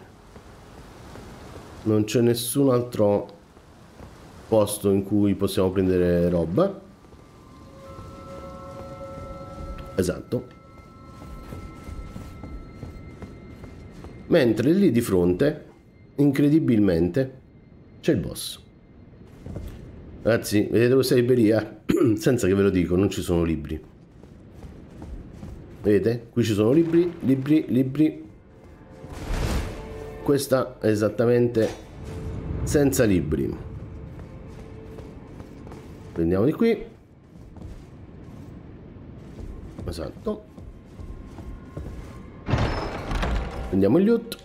non c'è nessun altro posto in cui possiamo prendere roba. Esatto. Mentre lì di fronte incredibilmente c'è il boss. Ragazzi vedete questa libreria? *clears throat* Senza che ve lo dico non ci sono libri. Vedete? Qui ci sono libri libri libri questa è esattamente senza libri. Prendiamo di qui. Esatto. Prendiamo il loot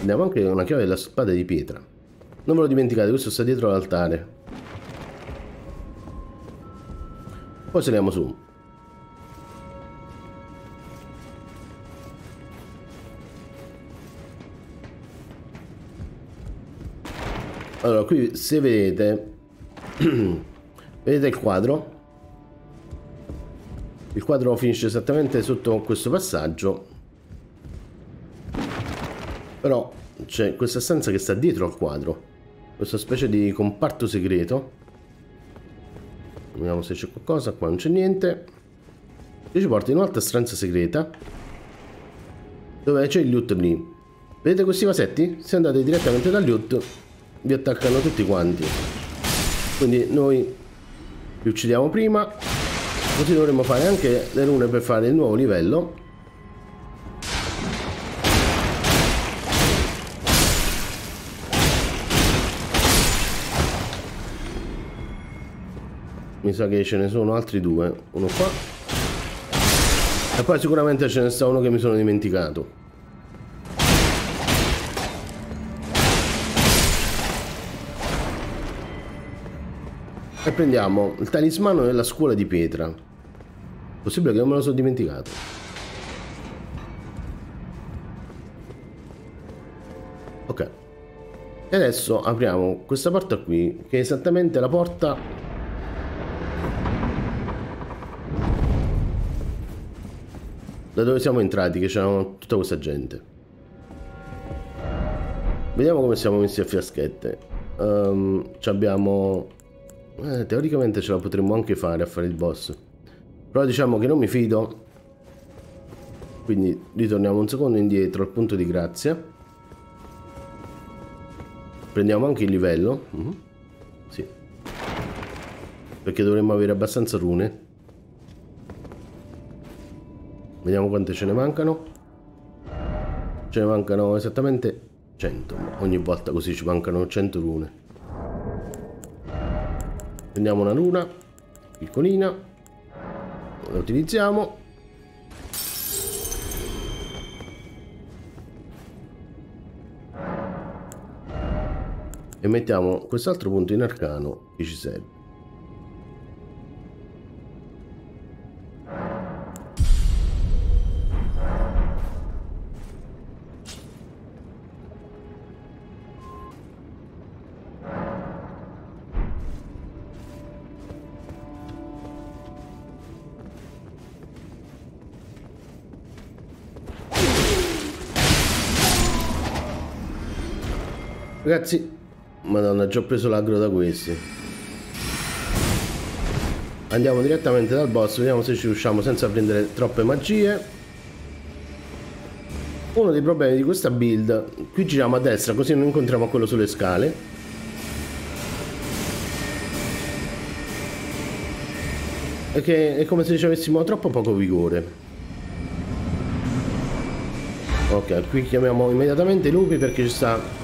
prendiamo anche una chiave della spada di pietra. Non ve lo dimenticate questo sta dietro l'altare. Poi saliamo su allora qui se vedete *clears throat* vedete il quadro? Il quadro finisce esattamente sotto questo passaggio. Però c'è questa stanza che sta dietro al quadro. Questa specie di comparto segreto. Vediamo se c'è qualcosa qua non c'è niente. E ci porta in un'altra stanza segreta dove c'è il loot lì. Vedete questi vasetti? se andate direttamente dal loot vi attaccano tutti quanti. Quindi noi li uccidiamo prima così dovremmo fare anche le rune per fare il nuovo livello. Mi sa che ce ne sono altri due uno qua. E poi sicuramente ce ne sta uno che mi sono dimenticato E prendiamo il talismano della scuola di pietra. Possibile che non me lo sono dimenticato. Ok. E adesso apriamo questa porta qui, che è esattamente la porta... Da dove siamo entrati, che c'erano tutta questa gente. Vediamo come siamo messi a fiaschette. Um, abbiamo eh, teoricamente ce la potremmo anche fare a fare il boss. Però diciamo che non mi fido. Quindi ritorniamo un secondo indietro al punto di grazia. Prendiamo anche il livello. Mhm. -huh. Sì. Perché dovremmo avere abbastanza rune. Vediamo quante ce ne mancano. Ce ne mancano esattamente 100. Ogni volta così ci mancano 100 rune. Prendiamo una luna, piccolina, la utilizziamo. E mettiamo quest'altro punto in arcano che ci serve. Ragazzi, madonna, già ho preso l'aggro da questi. Andiamo direttamente dal boss, vediamo se ci riusciamo senza prendere troppe magie. Uno dei problemi di questa build, qui giriamo a destra così non incontriamo quello sulle scale. È che è come se ci avessimo troppo poco vigore. Ok, qui chiamiamo immediatamente i lupi perché ci sta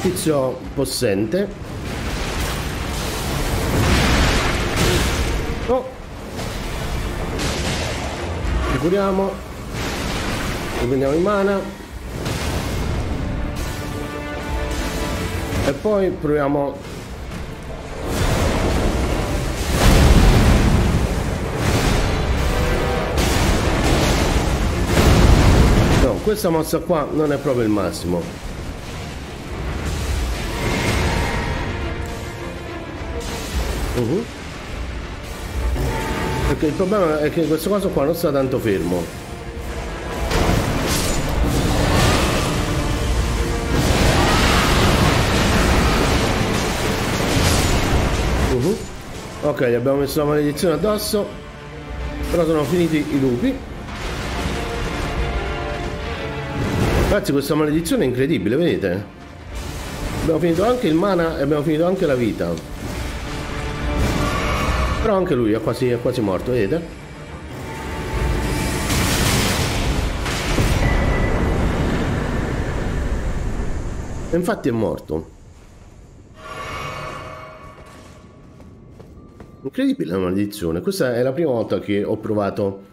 tizio possente. Oh. Ci curiamo ci prendiamo in mana. E poi proviamo. No questa mossa qua non è proprio il massimo Uh-huh. Perché il problema è che questo coso qua non sta tanto fermo. Uh-huh. Ok, gli abbiamo messo la maledizione addosso. Però sono finiti i lupi. Ragazzi, questa maledizione è incredibile, vedete? Abbiamo finito anche il mana e abbiamo finito anche la vita. Però anche lui è quasi, è quasi morto, vedete? E infatti è morto. Incredibile la maledizione. Questa è la prima volta che ho provato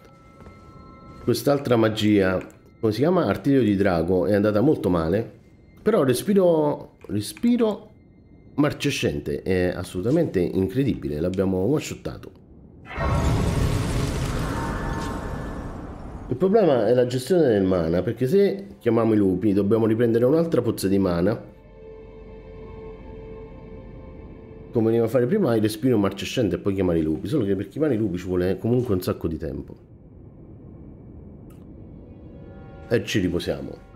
quest'altra magia. Come si chiama? Artiglio di drago. È andata molto male. Però respiro... Respiro marcescente. È assolutamente incredibile. L'abbiamo one-shottato. Il problema è la gestione del mana, perché se chiamiamo i lupi dobbiamo riprendere un'altra pozza di mana. Come veniva a fare prima, il respiro marcescente e poi chiamare i lupi. Solo che per chiamare i lupi ci vuole comunque un sacco di tempo. E ci riposiamo.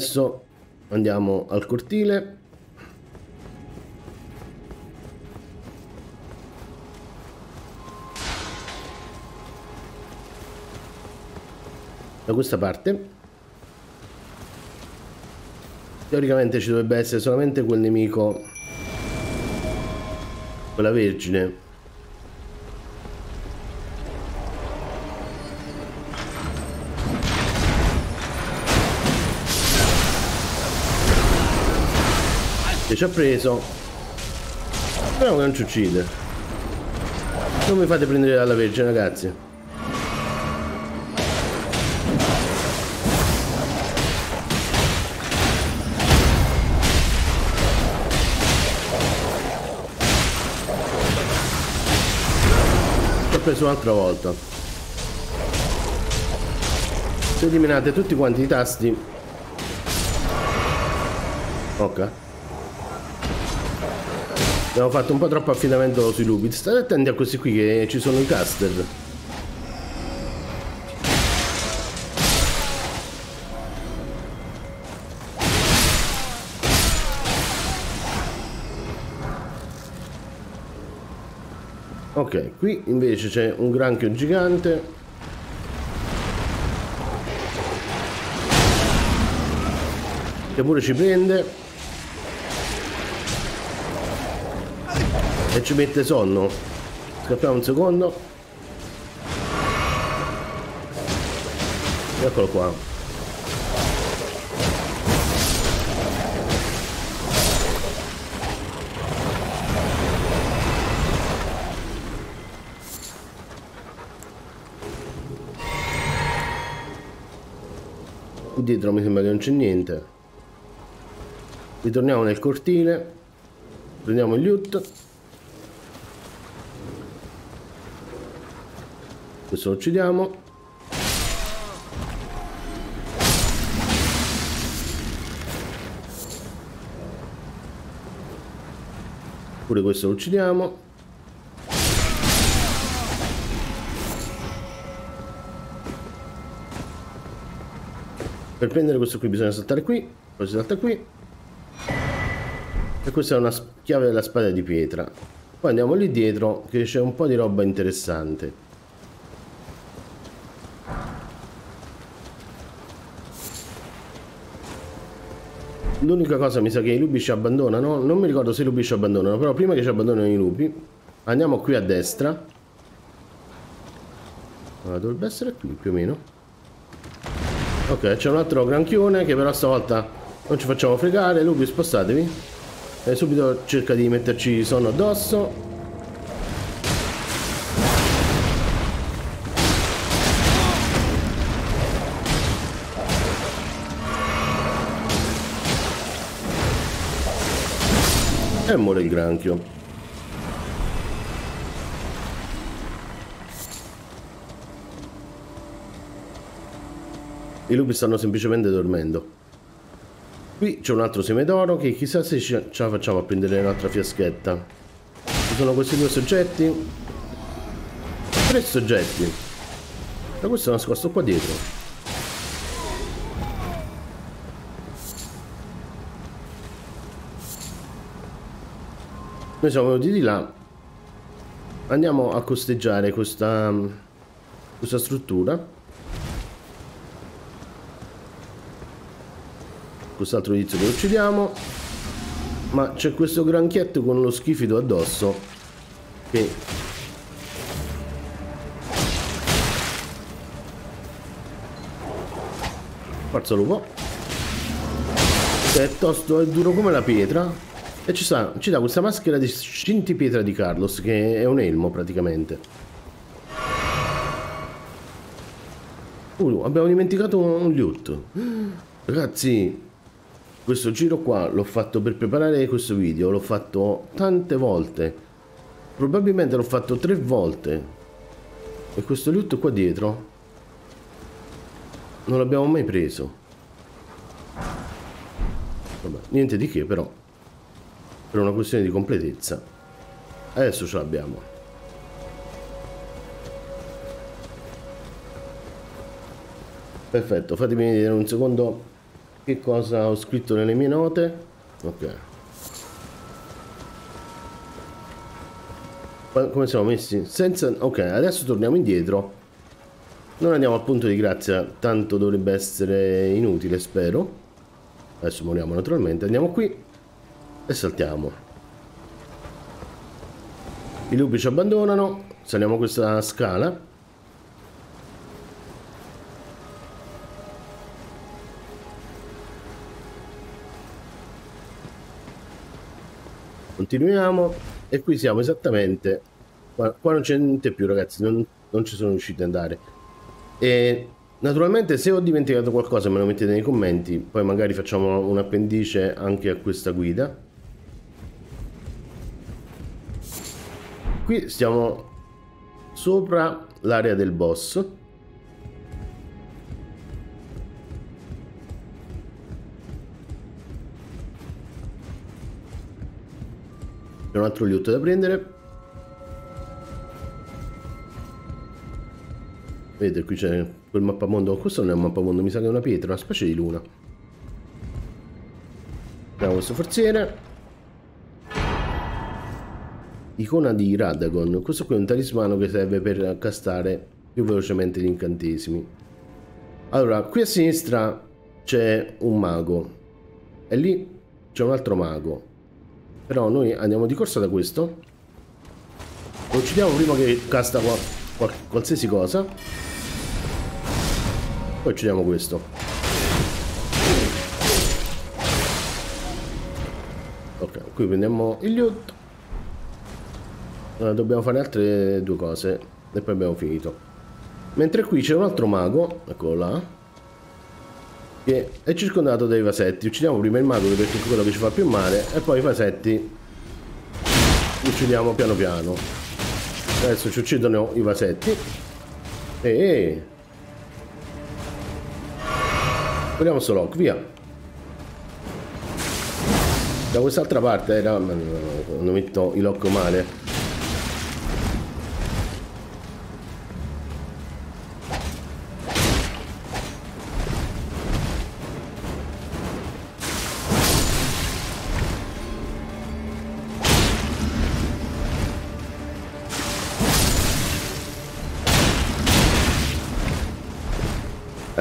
Adesso andiamo al cortile. Da questa parte. Teoricamente ci dovrebbe essere solamente quel nemico, quella vergine ci ha preso. Speriamo che non ci uccide. Non mi fate prendere dalla vergine ragazzi. L'ho preso un'altra volta. Se eliminate tutti quanti i tasti. Ok Abbiamo fatto un po' troppo affidamento sui lupi. State attenti a questi qui che ci sono i caster. Ok, qui invece c'è un granchio gigante. Che pure ci prende. E ci mette sonno. Scappiamo un secondo. Eccolo qua. Qui dietro mi sembra che non c'è niente. Ritorniamo nel cortile. Prendiamo il loot questo lo uccidiamo. Pure questo lo uccidiamo. Per prendere questo qui bisogna saltare qui poi si salta qui. E questa è una chiave della spada di pietra. Poi andiamo lì dietro che c'è un po' di roba interessante L'unica cosa mi sa che i lupi ci abbandonano. Non mi ricordo se i lupi ci abbandonano, però prima che ci abbandonino i lupi, andiamo qui a destra. Allora, dovrebbe essere qui più o meno. Ok, c'è un altro granchione che però stavolta non ci facciamo fregare. Lupi, spostatevi. E subito cerca di metterci sonno addosso. e muore il granchio. I lupi stanno semplicemente dormendo. Qui c'è un altro seme d'oro che chissà se ce la facciamo a prendere un'altra fiaschetta. Ci sono questi due soggetti. Tre soggetti. Ma questo è nascosto qua dietro. Noi siamo venuti di là. Andiamo a costeggiare questa, questa struttura. quest'altro tizio che uccidiamo ma c'è questo granchietto con lo schifido addosso che Forza lupo è tosto, è duro come la pietra e ci, sta, ci dà questa maschera di scintipietra di Carlos che è un elmo praticamente uh, abbiamo dimenticato un loot ragazzi questo giro qua l'ho fatto per preparare questo video, l'ho fatto tante volte. Probabilmente l'ho fatto tre volte. E questo loot qua dietro non l'abbiamo mai preso. Vabbè, niente di che però. Per una questione di completezza. Adesso ce l'abbiamo. Perfetto, fatemi vedere un secondo che cosa ho scritto nelle mie note. Ok. Come siamo messi? Senza ok adesso torniamo indietro. Non andiamo al punto di grazia tanto dovrebbe essere inutile spero. Adesso moriamo naturalmente andiamo qui e saltiamo. I lupi ci abbandonano. Saliamo questa scala. Continuiamo. E qui siamo esattamente. Qua, qua non c'è niente più ragazzi. Non, non ci sono riusciti ad andare. E naturalmente se ho dimenticato qualcosa me lo mettete nei commenti. Poi magari facciamo un appendice anche a questa guida qui stiamo sopra l'area del boss C'è un altro loot da prendere. Vedete, qui c'è quel mappamondo. Questo non è un mappamondo, mi sa che è una pietra, una specie di luna. Abbiamo questo forziere. Icona di Radagon. Questo qui è un talismano che serve per castare più velocemente gli incantesimi. Allora, qui a sinistra c'è un mago. E lì c'è un altro mago. Però noi andiamo di corsa da questo. Lo uccidiamo prima che casta qua, qua, qualsiasi cosa. Poi uccidiamo questo. Ok, qui prendiamo il loot. Allora, dobbiamo fare altre due cose. E poi abbiamo finito. Mentre qui c'è un altro mago. Eccolo là che è circondato dai vasetti. Uccidiamo prima il mago perché è quello che ci fa più male e poi i vasetti uccidiamo piano piano. Adesso ci uccidono i vasetti. E Prendiamo sto lock, via. Da quest'altra parte era... Non metto i lock male.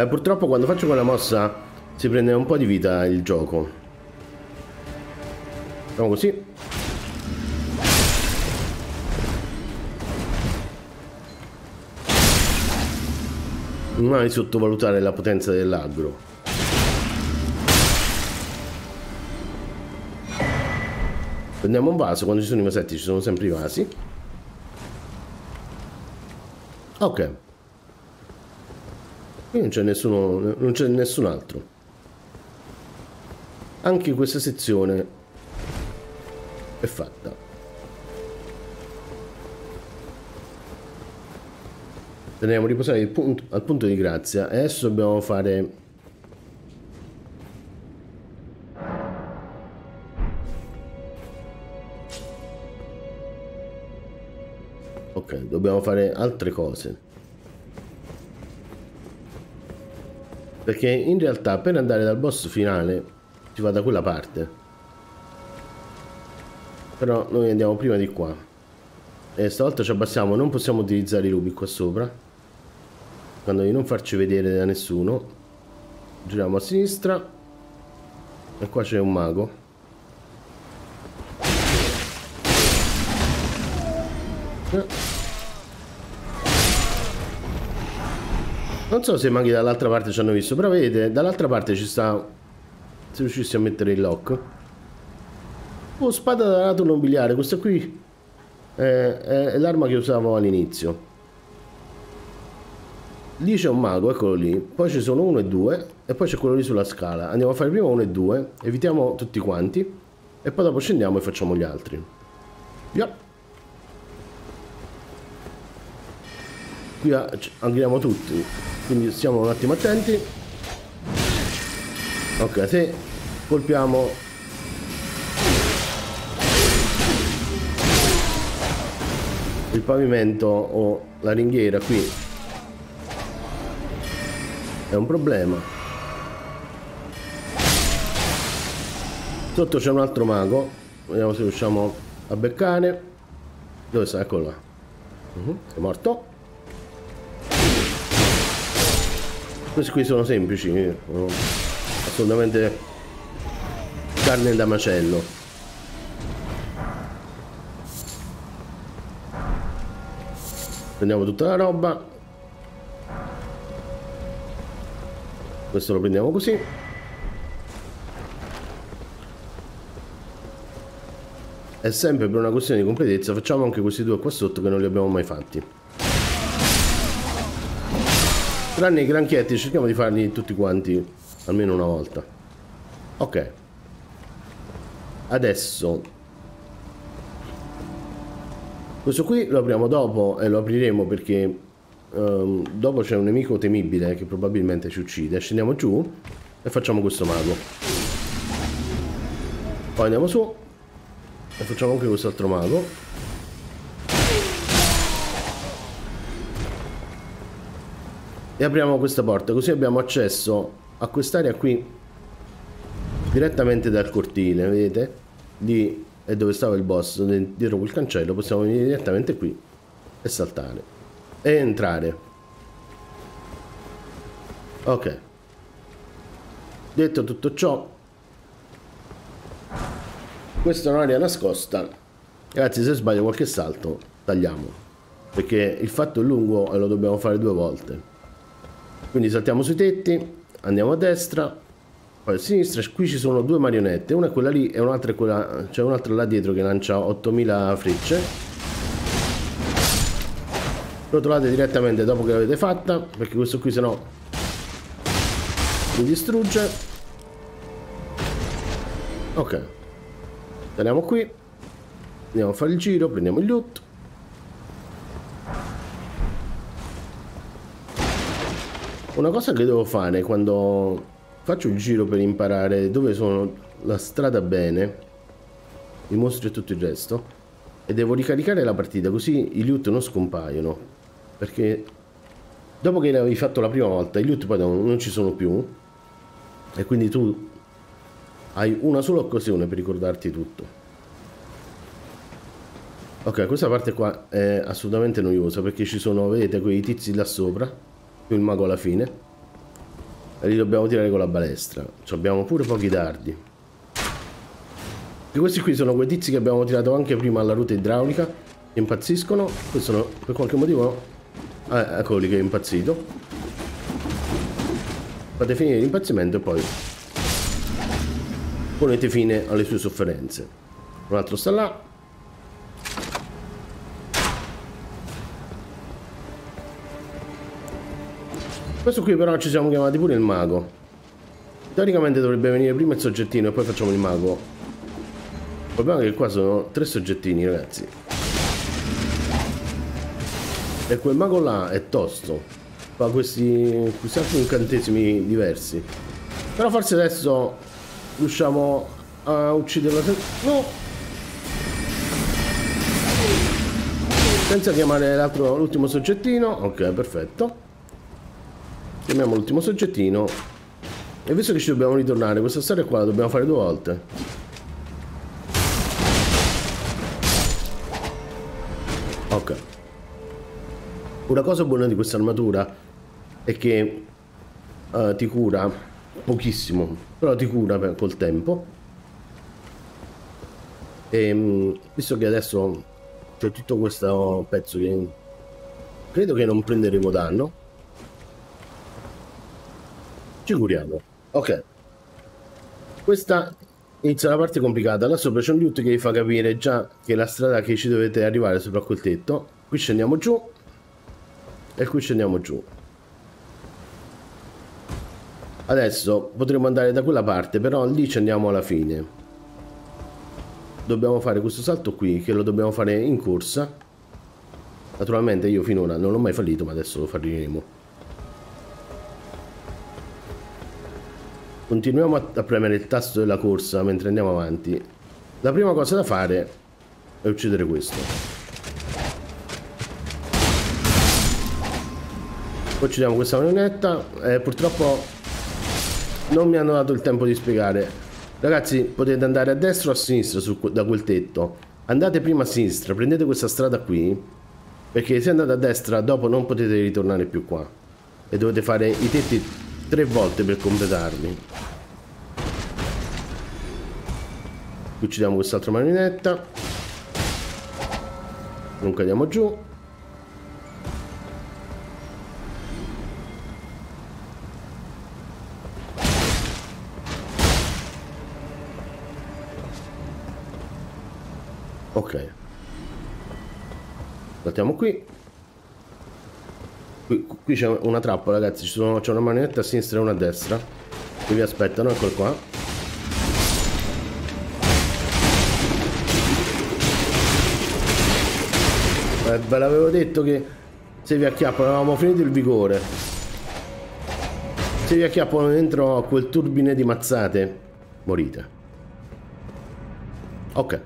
Purtroppo quando faccio quella mossa si prende un po' di vita il gioco. Facciamo così. Mai sottovalutare la potenza dell'aggro. Prendiamo un vaso, quando ci sono i vasetti ci sono sempre i vasi. Ok. Non c'è nessuno, non c'è nessun altro. Anche questa sezione è fatta. Teniamo riposare punto, al punto di grazia. E adesso dobbiamo fare... Ok, dobbiamo fare altre cose. Perché in realtà per andare dal boss finale si va da quella parte. Però noi andiamo prima di qua. E stavolta ci abbassiamo, non possiamo utilizzare i rubi qua sopra cercando di non farci vedere da nessuno giriamo a sinistra e qua c'è un mago non so se i maghi dall'altra parte ci hanno visto però vedete dall'altra parte ci sta se riuscissi a mettere il lock oh spada da lato nobiliare questa qui è, è l'arma che usavo all'inizio Lì c'è un mago, eccolo lì. Poi ci sono uno e due. E poi c'è quello lì sulla scala. Andiamo a fare prima uno e due. Evitiamo tutti quanti. E poi dopo scendiamo e facciamo gli altri. Via. Qui andiamo tutti. Quindi stiamo un attimo attenti. Ok, se colpiamo il pavimento o la ringhiera qui è un problema. Sotto c'è un altro mago. Vediamo se riusciamo a beccare. Dove sta? Eccolo là. Uh -huh. È morto. Questi qui sono semplici. Assolutamente carne da macello. Prendiamo tutta la roba. questo lo prendiamo così e sempre per una questione di completezza facciamo anche questi due qua sotto che non li abbiamo mai fatti tranne i granchietti cerchiamo di farli tutti quanti almeno una volta. Ok. Adesso. Questo qui lo apriamo dopo e lo apriremo perché um, dopo c'è un nemico temibile che probabilmente ci uccide. Scendiamo giù e facciamo questo mago. Poi andiamo su e facciamo anche quest'altro mago e apriamo questa porta così abbiamo accesso a quest'area qui direttamente dal cortile vedete? Lì è dove stava il boss dietro quel cancello possiamo venire direttamente qui e saltare. E entrare. Ok. Detto tutto ciò questa è un'area nascosta. Ragazzi se sbaglio qualche salto tagliamo. Perché il fatto è lungo e lo dobbiamo fare due volte quindi saltiamo sui tetti andiamo a destra poi a sinistra qui ci sono due marionette una è quella lì e un'altra è quella c'è un'altra là dietro che lancia 8000 frecce. Rotolate direttamente dopo che l'avete fatta perché questo qui se no si distrugge. Ok. Teniamo qui. Andiamo a fare il giro prendiamo il loot una cosa che devo fare quando faccio il giro per imparare dove sono la strada bene i mostri e tutto il resto e devo ricaricare la partita così i loot non scompaiono. Perché dopo che l'avevi fatto la prima volta i loot poi non ci sono più. E quindi tu hai una sola occasione per ricordarti tutto. Ok questa parte qua è assolutamente noiosa perché ci sono vedete quei tizi là sopra più il mago alla fine e li dobbiamo tirare con la balestra ci abbiamo pure pochi dardi e questi qui sono quei tizi che abbiamo tirato anche prima alla ruota idraulica che impazziscono questo per qualche motivo Ah, eccolo lì che è impazzito. Fate finire l'impazzimento e poi ponete fine alle sue sofferenze. Un altro sta là. Questo qui però ci siamo chiamati pure il mago. Teoricamente dovrebbe venire prima il soggettino e poi facciamo il mago. Il problema è che qua sono tre soggettini ragazzi. E quel mago là è tosto. Fa questi, questi altri incantesimi diversi. Però forse adesso riusciamo a ucciderlo. No! Senza chiamare l'ultimo soggettino. Ok, perfetto. Chiamiamo l'ultimo soggettino. E visto che ci dobbiamo ritornare, questa storia qua la dobbiamo fare due volte. Ok. Una cosa buona di questa armatura è che uh, ti cura pochissimo, però ti cura per, col tempo. E um, visto che adesso c'è tutto questo pezzo che credo che non prenderemo danno, ci curiamo. Ok. Questa inizia la parte complicata. Là sopra c'è un loot che vi fa capire già che la strada che ci dovete arrivare sopra quel tetto. Qui scendiamo giù. E qui scendiamo giù. Adesso potremo andare da quella parte, però lì ci andiamo alla fine. Dobbiamo fare questo salto qui, che lo dobbiamo fare in corsa. Naturalmente io finora non l'ho mai fallito, ma adesso lo faremo. Continuiamo a, premere il tasto della corsa mentre andiamo avanti. La prima cosa da fare è uccidere questo. Uccidiamo questa marionetta. Eh, purtroppo non mi hanno dato il tempo di spiegare. Ragazzi, potete andare a destra o a sinistra su, da quel tetto. Andate prima a sinistra, prendete questa strada qui. Perché se andate a destra, dopo non potete ritornare più qua. E dovete fare i tetti tre volte per completarli. Uccidiamo quest'altra marionetta non cadiamo giù. Ok. Saltiamo qui Qui, qui c'è una trappola, ragazzi. C'è una manetta a sinistra e una a destra. Qui vi aspettano, eccolo qua. Eh, ve l'avevo detto che se vi acchiappano, avevamo finito il vigore. Se vi acchiappano dentro a quel turbine di mazzate, morite. Ok.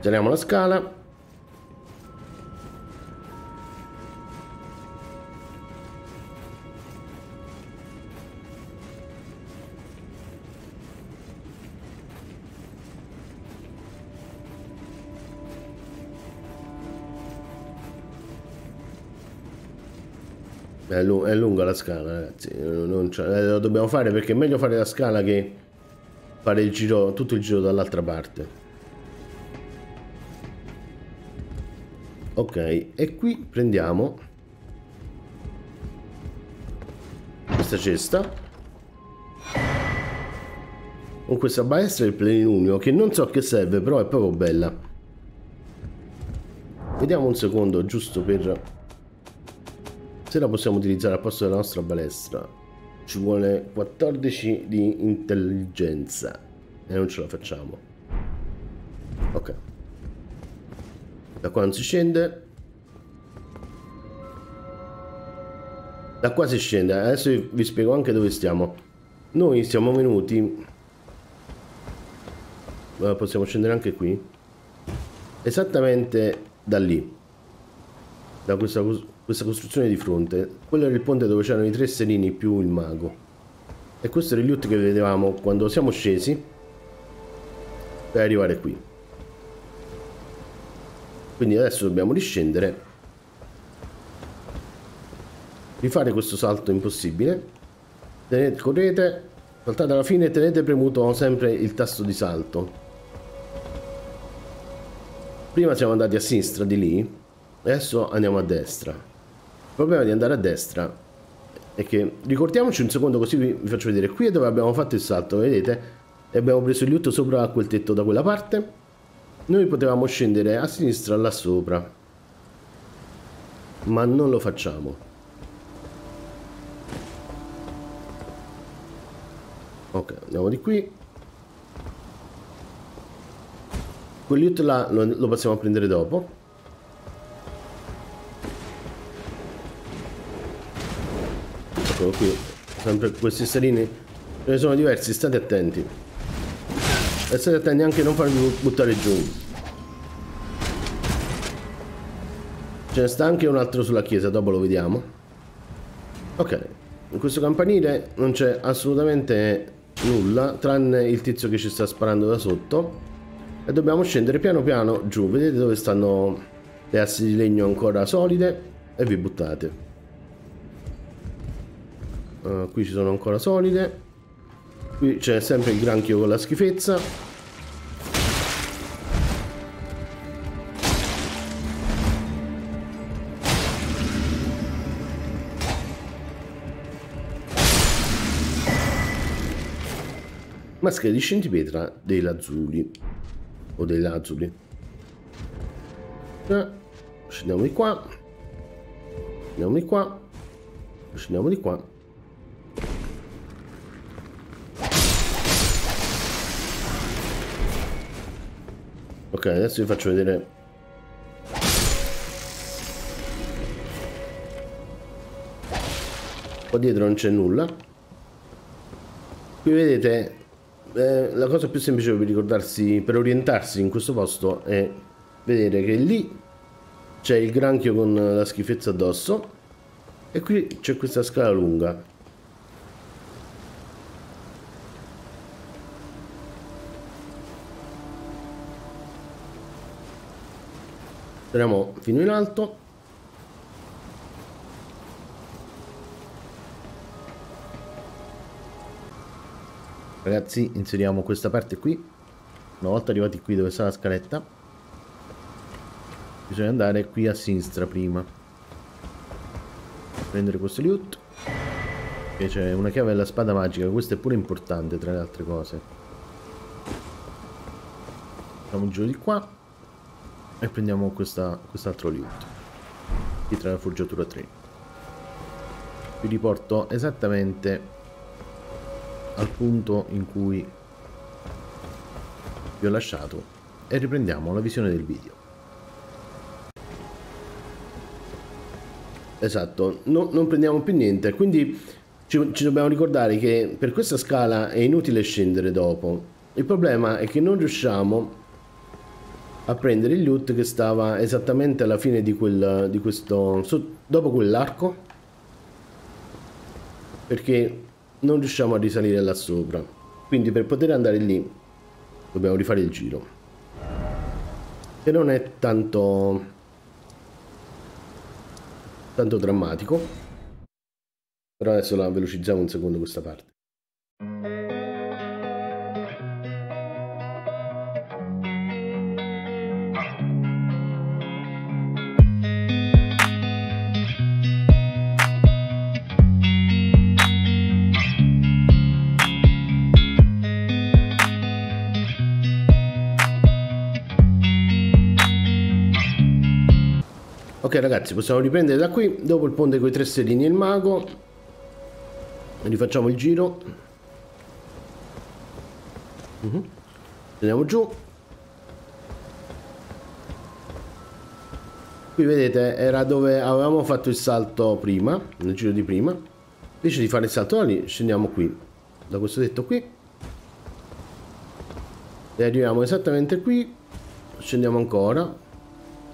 Teniamo la scala. È, lu è lunga la scala, ragazzi. Eh, lo dobbiamo fare perché è meglio fare la scala che fare il giro, tutto il giro dall'altra parte. Ok, e qui prendiamo questa cesta con questa balestra del plenilunio che non so che serve, però è proprio bella. Vediamo un secondo giusto per se la possiamo utilizzare al posto della nostra balestra ci vuole 14 di intelligenza. E non ce la facciamo. Ok. Da qua non si scende. Da qua si scende. Adesso vi spiego anche dove stiamo. Noi siamo venuti. Possiamo scendere anche qui. Esattamente da lì. Da questa questa costruzione di fronte. Quello era il ponte dove c'erano i tre serini più il mago. E questo era il loot che vedevamo quando siamo scesi per arrivare qui. Quindi adesso dobbiamo riscendere. Rifare questo salto impossibile. Tenete, correte, saltate alla fine e tenete premuto sempre il tasto di salto. Prima siamo andati a sinistra di lì, adesso andiamo a destra. Il problema di andare a destra è che ricordiamoci un secondo così vi, faccio vedere. Qui è dove abbiamo fatto il salto vedete? E abbiamo preso il liutto sopra quel tetto da quella parte. Noi potevamo scendere a sinistra là sopra. Ma non lo facciamo. Ok andiamo di qui. Quel liutto là lo, lo passiamo a prendere dopo eccolo qui sempre questi sterini ce ne sono diversi state attenti. E state attenti anche a non farvi buttare giù. Ce ne sta anche un altro sulla chiesa dopo lo vediamo. Ok in questo campanile non c'è assolutamente nulla tranne il tizio che ci sta sparando da sotto. E dobbiamo scendere piano piano giù. Vedete dove stanno le assi di legno ancora solide? E vi buttate uh, qui ci sono ancora solide. Qui c'è sempre il granchio con la schifezza. Maschera di scintipietra dei lazzuli. O dei lazzuli. Eh, scendiamo di qua. Scendiamo di qua. Scendiamo di qua ok adesso vi faccio vedere. Qua dietro non c'è nulla. Qui vedete eh, la cosa più semplice per ricordarsi per orientarsi in questo posto è vedere che lì c'è il granchio con la schifezza addosso e qui c'è questa scala lunga Speriamo fino in alto. Ragazzi, inseriamo questa parte qui. Una volta arrivati qui dove sta la scaletta, bisogna andare qui a sinistra prima. Prendere questo loot. Che c'è una chiave della spada magica, questo è pure importante tra le altre cose. Facciamo un giro di qua e prendiamo quest'altro quest loot pietra della forgiatura 3 vi riporto esattamente al punto in cui vi ho lasciato e riprendiamo la visione del video. Esatto no, non prendiamo più niente quindi ci, ci dobbiamo ricordare che per questa scala è inutile scendere dopo. Il problema è che non riusciamo a prendere il loot che stava esattamente alla fine di, quel, di questo dopo quell'arco. Perché non riusciamo a risalire là sopra. Quindi per poter andare lì dobbiamo rifare il giro. Che non è tanto tanto drammatico. Però adesso la velocizziamo un secondo questa parte Ok ragazzi, possiamo riprendere da qui. Dopo il ponte con i tre stellini e il mago. Rifacciamo il giro. Mhm. Andiamo giù. Qui vedete era dove avevamo fatto il salto prima, nel giro di prima. Invece di fare il salto da lì, scendiamo qui. Da questo tetto qui. E arriviamo esattamente qui. Scendiamo ancora.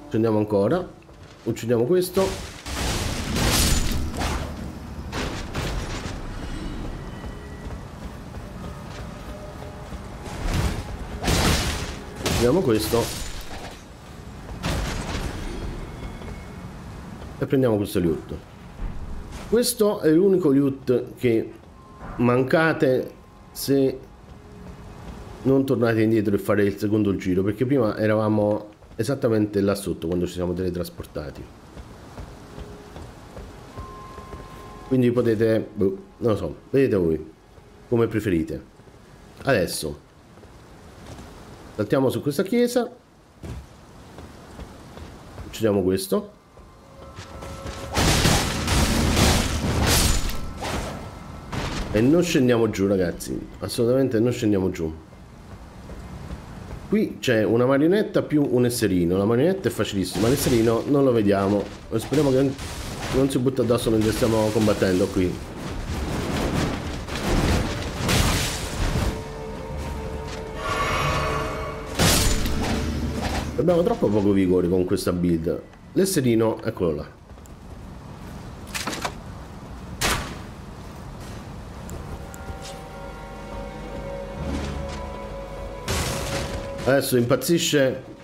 Scendiamo ancora uccidiamo questo. Uccidiamo questo. E prendiamo questo loot questo è l'unico loot che mancate se non tornate indietro e fare il secondo giro perché prima eravamo esattamente là sotto quando ci siamo teletrasportati. Quindi potete boh, non lo so vedete voi come preferite. Adesso saltiamo su questa chiesa. Uccidiamo questo. E non scendiamo giù ragazzi assolutamente non scendiamo giù Qui c'è una marionetta più un esserino. La marionetta è facilissima, l'esserino non lo vediamo. Speriamo che non si butta addosso mentre stiamo combattendo qui. Abbiamo troppo poco vigore con questa build. L'esserino, eccolo là. Adesso impazzisce.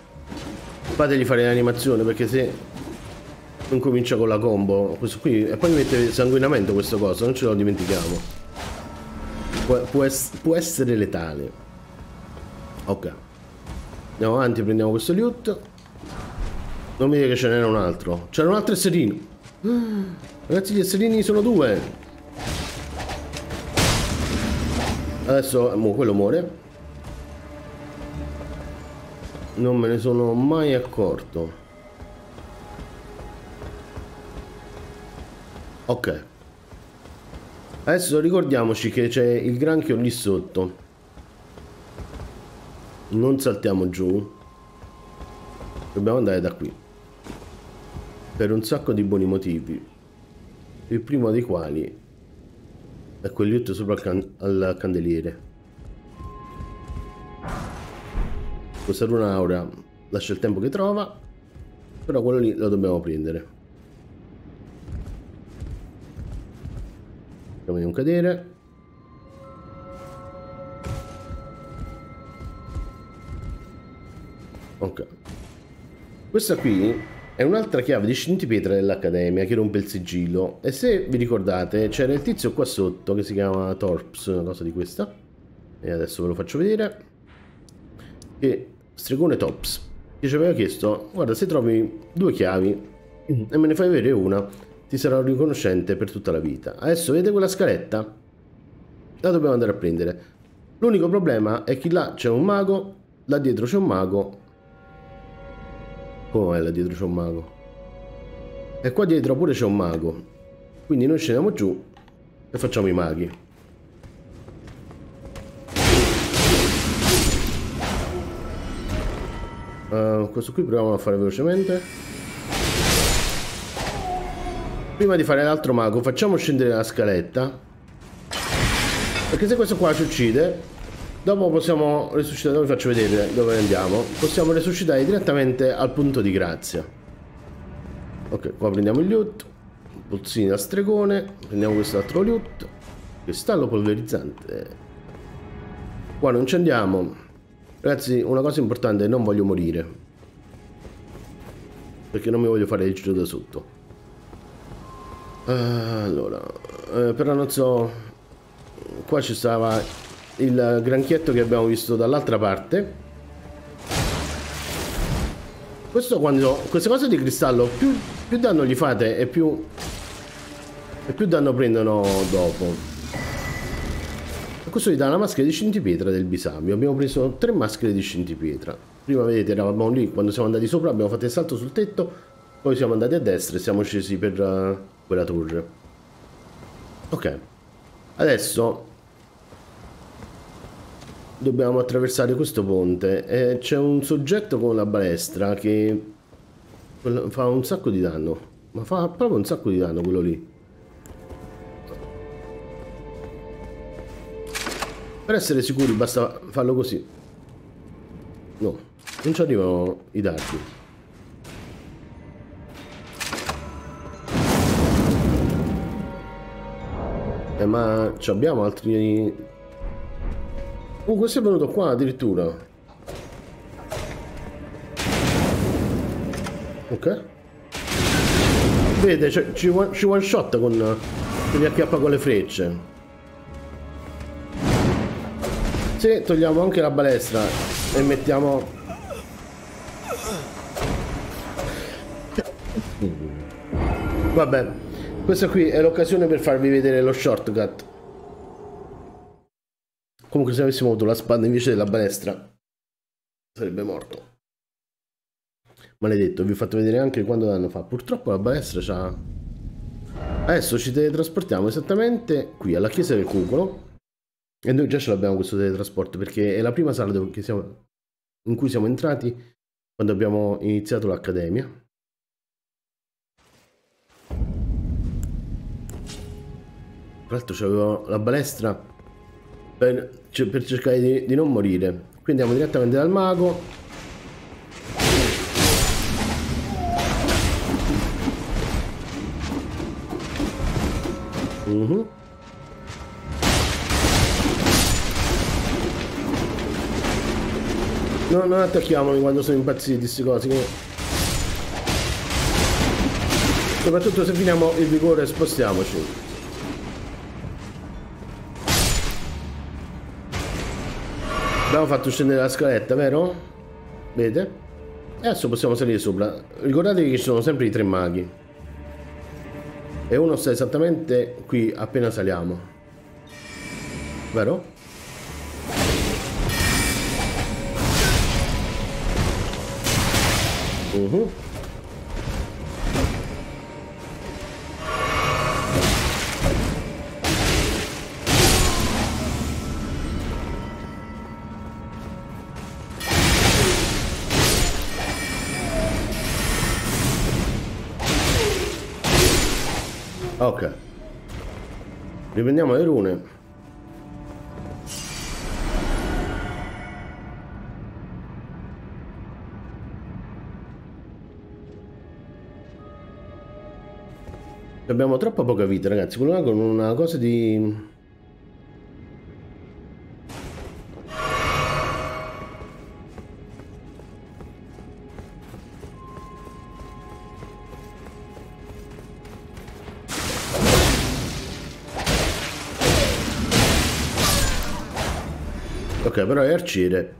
Fategli fare l'animazione perché se non comincia con la combo, questo qui, e poi mette sanguinamento questo coso, non ce lo dimentichiamo. Può, può, es può essere letale. Ok. Andiamo avanti, prendiamo questo loot. Non mi dire che ce n'era un altro. C'era un altro esserino. *gasps* Ragazzi, gli esserini sono due. Adesso, mo, quello muore. Non me ne sono mai accorto. Ok. Adesso ricordiamoci che c'è il granchio lì sotto. Non saltiamo giù. Dobbiamo andare da qui. Per un sacco di buoni motivi. Il primo dei quali è quel sopra al, can al candeliere. Questa runa aura lascia il tempo che trova, però quello lì lo dobbiamo prendere. Facciamo di non cadere. Ok. Questa qui è un'altra chiave di scintipietra dell'Accademia che rompe il sigillo. E se vi ricordate c'era il tizio qua sotto che si chiama Torps, una cosa di questa. E adesso ve lo faccio vedere. Che Stregone Tops, che ci aveva chiesto, guarda se trovi due chiavi e me ne fai avere una, ti sarò riconoscente per tutta la vita. Adesso vedete quella scaletta? La dobbiamo andare a prendere. L'unico problema è che là c'è un mago, là dietro c'è un mago. Come là dietro c'è un mago? E qua dietro pure c'è un mago. Quindi noi scendiamo giù e facciamo i maghi. Uh, questo qui proviamo a fare velocemente. Prima di fare l'altro mago facciamo scendere la scaletta. Perché se questo qua ci uccide, dopo possiamo resuscitare, vi faccio vedere dove andiamo. Possiamo resuscitare direttamente al punto di grazia. Ok, qua prendiamo il loot. Puzzini da stregone. Prendiamo quest'altro loot. Cristallo polverizzante. Qua non ci andiamo. Ragazzi, una cosa importante, non voglio morire. Perché non mi voglio fare il giro da sotto. Uh, allora, uh, però non so... Qua ci stava il granchietto che abbiamo visto dall'altra parte. Questo quando... Queste cose di cristallo, più, più danno gli fate e più... E più danno prendono dopo dà una maschera di scintipietra del bisambio. Abbiamo preso tre maschere di scintipietra. Prima vedete eravamo lì, quando siamo andati sopra abbiamo fatto il salto sul tetto, poi siamo andati a destra e siamo scesi per uh, quella torre. Ok. Adesso dobbiamo attraversare questo ponte e c'è un soggetto con la balestra che fa un sacco di danno. Ma fa proprio un sacco di danno quello lì. Per essere sicuri basta farlo così. No, non ci arrivano i dardi. Eh, ma abbiamo altri... Uh, questo è venuto qua addirittura. Ok. Vedete, ci one shot con... Che li acchiappa con le frecce. Se togliamo anche la balestra e mettiamo vabbè questa qui è l'occasione per farvi vedere lo shortcut. Comunque se avessimo avuto la spada invece della balestra sarebbe morto. Maledetto vi ho fatto vedere anche quando danno fa purtroppo la balestra c'ha adesso ci teletrasportiamo esattamente qui alla chiesa del cucolo e noi già ce l'abbiamo questo teletrasporto perché è la prima sala dove, siamo, in cui siamo entrati quando abbiamo iniziato l'accademia. Tra l'altro c'avevo la balestra per, cioè, per cercare di, di non morire. Qui andiamo direttamente dal mago, Mm-hmm. No, non attacchiamoli quando sono impazziti questi cosi. Che... Soprattutto se finiamo il vigore spostiamoci. Abbiamo fatto scendere la scaletta, vero? Vedete? E adesso possiamo salire sopra. Ricordatevi che ci sono sempre i tre maghi. E uno sta esattamente qui appena saliamo. Vero? Uh -huh. Ok. Riprendiamo le rune. Abbiamo troppa poca vita, ragazzi. Quello là con una cosa di... Ok, però è arciere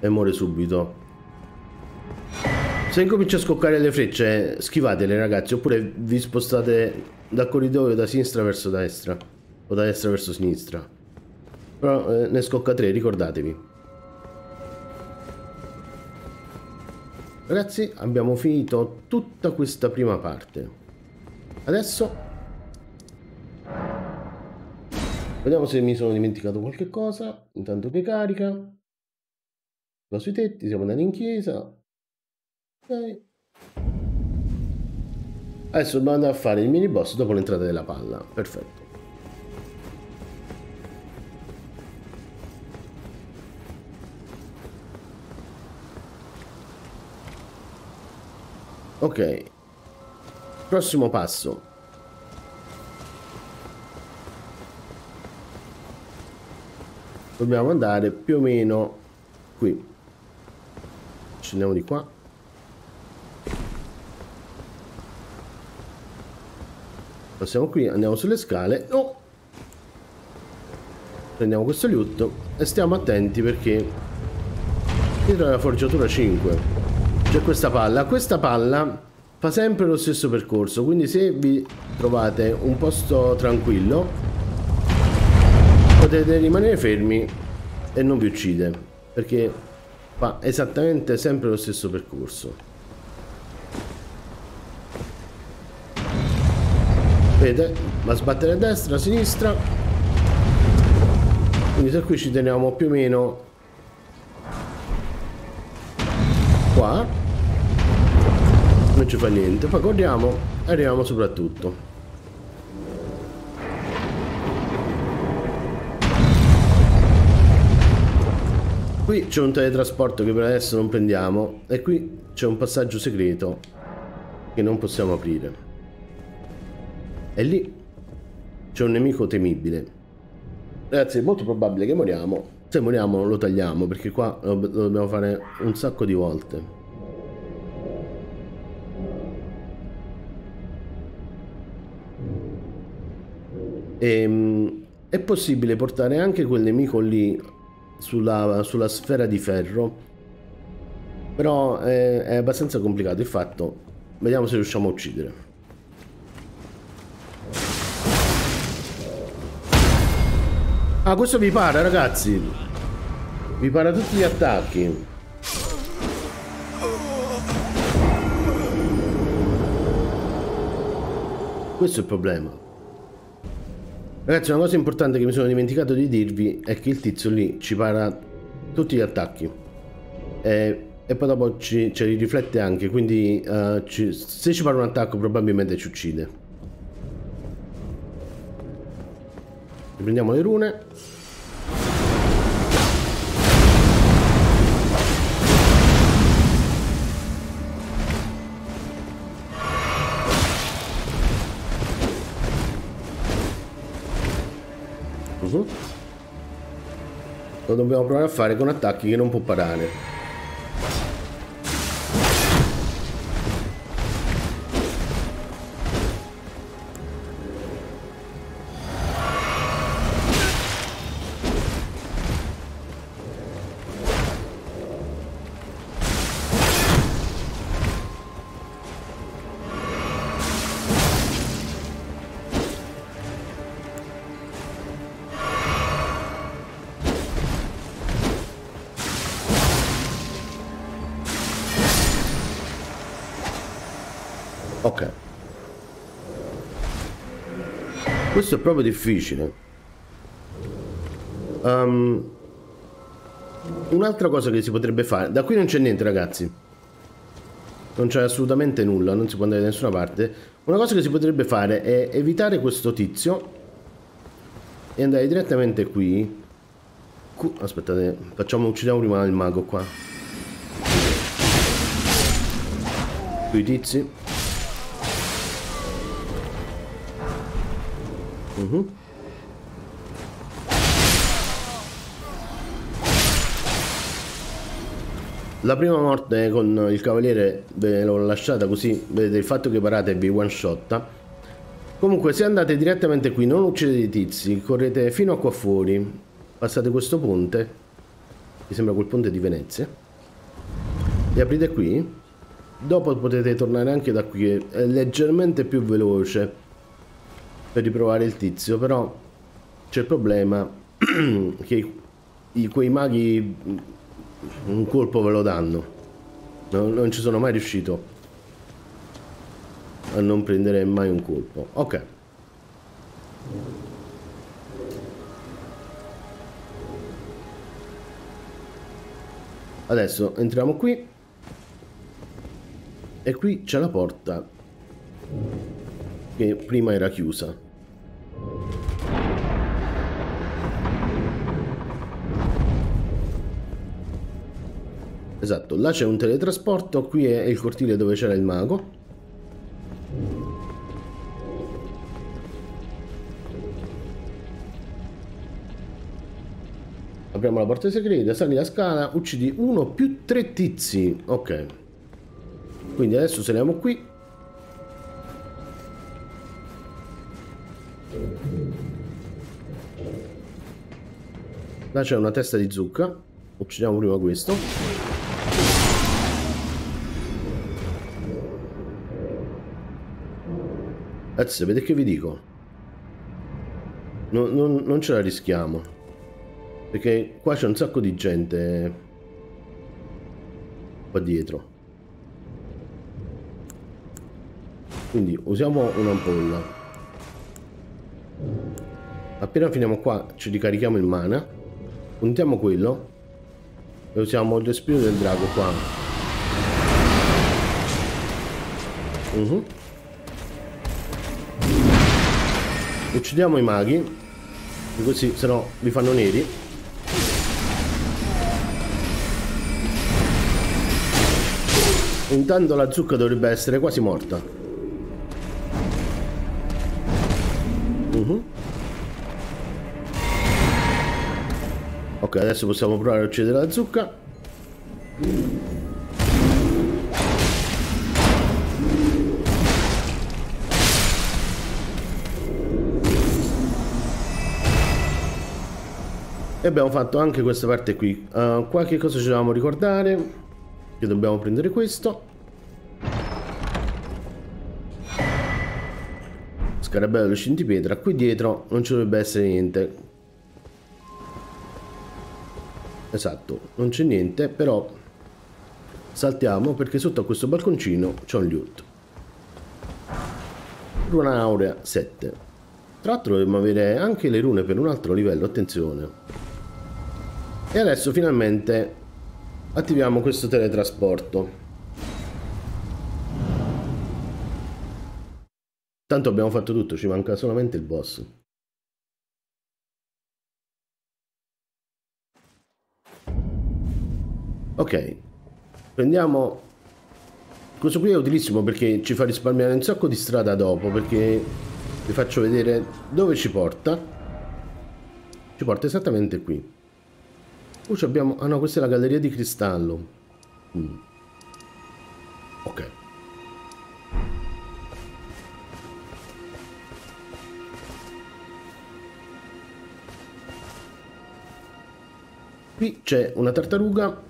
e muore subito. Se incomincia a scoccare le frecce, schivatele ragazzi, oppure vi spostate dal corridoio da sinistra verso destra, o da destra verso sinistra. Però eh, ne scocca tre, ricordatevi. Ragazzi, abbiamo finito tutta questa prima parte. Adesso... Vediamo se mi sono dimenticato qualche cosa. Intanto che carica. Va sui tetti, siamo andati in chiesa. Ok. Adesso dobbiamo andare a fare il mini boss dopo l'entrata della palla. Perfetto. Ok. Prossimo passo. Dobbiamo andare più o meno qui. Scendiamo di qua. Passiamo qui, andiamo sulle scale. Oh! Prendiamo questo liutto e stiamo attenti perché dietro la forgiatura 5 c'è questa palla. Questa palla fa sempre lo stesso percorso, quindi se vi trovate un posto tranquillo potete rimanere fermi e non vi uccide perché fa esattamente sempre lo stesso percorso. Vedete? Va a sbattere a destra, a sinistra. Quindi se qui ci teniamo più o meno qua. Non ci fa niente. Poi corriamo e arriviamo soprattutto. Qui c'è un teletrasporto che per adesso non prendiamo e qui c'è un passaggio segreto che non possiamo aprire. E lì c'è un nemico temibile. Ragazzi, è molto probabile che moriamo. Se moriamo lo tagliamo, perché qua lo dobbiamo fare un sacco di volte. E, ehm, è possibile portare anche quel nemico lì sulla, sulla sfera di ferro, però è, è abbastanza complicato il fatto. Vediamo se riusciamo a uccidere. Ah, questo vi para, ragazzi. Vi para tutti gli attacchi. Questo è il problema. Ragazzi, una cosa importante che mi sono dimenticato di dirvi è che il tizio lì ci para tutti gli attacchi. E, e poi dopo ci, ce riflette anche, quindi uh, ci, se ci para un attacco probabilmente ci uccide. Riprendiamo le rune. -huh. Lo dobbiamo provare a fare con attacchi che non può parare. Proprio difficile. Um, Un'altra cosa che si potrebbe fare... Da qui non c'è niente, ragazzi. Non c'è assolutamente nulla, non si può andare da nessuna parte. Una cosa che si potrebbe fare è evitare questo tizio e andare direttamente qui. Aspettate, facciamo, uccidiamo prima il mago qua. Qui i tizi. Mhm. -huh. La prima morte con il cavaliere ve l'ho lasciata così vedete il fatto che parate vi one shotta. Comunque se andate direttamente qui non uccidete i tizi, correte fino a qua fuori, passate questo ponte, mi sembra quel ponte di Venezia, e aprite qui. Dopo potete tornare anche da qui, è leggermente più veloce per riprovare il tizio, però c'è il problema *clears throat* che i, quei maghi un colpo ve lo danno. No, non ci sono mai riuscito a non prendere mai un colpo. Ok. Adesso entriamo qui. E qui c'è la porta che prima era chiusa. Esatto, là c'è un teletrasporto, qui è il cortile dove c'era il mago. Apriamo la porta segreta, sali la scala, uccidi uno più tre tizi. Ok. Quindi adesso saliamo qui. Là c'è una testa di zucca. Uccidiamo prima questo. Ragazzi, sapete che vi dico? Non, non, non ce la rischiamo. Perché qua c'è un sacco di gente qua dietro. Quindi usiamo un'ampolla. Appena finiamo qua ci ricarichiamo il mana. Puntiamo quello. E usiamo il respiro del drago qua. Uh mhm. -huh. Uccidiamo i maghi. Così, se no, li fanno neri. Intanto la zucca dovrebbe essere quasi morta. Uh mhm. -huh. Ok, adesso possiamo provare a uccidere la zucca. E abbiamo fatto anche questa parte qui. Uh, qualche cosa ci dobbiamo ricordare. Che dobbiamo prendere questo. Scarabello scintipietra. Qui dietro non ci dovrebbe essere niente. Esatto, non c'è niente, però saltiamo perché sotto a questo balconcino c'è un loot. Runa aurea 7. Tra l'altro dovremmo avere anche le rune per un altro livello, attenzione. E adesso finalmente attiviamo questo teletrasporto. Tanto abbiamo fatto tutto, ci manca solamente il boss. Ok, prendiamo... Questo qui è utilissimo perché ci fa risparmiare un sacco di strada dopo, perché vi faccio vedere dove ci porta. ci porta esattamente qui. Poi abbiamo... Ah no, questa è la galleria di cristallo. Mm. Ok. Qui c'è una tartaruga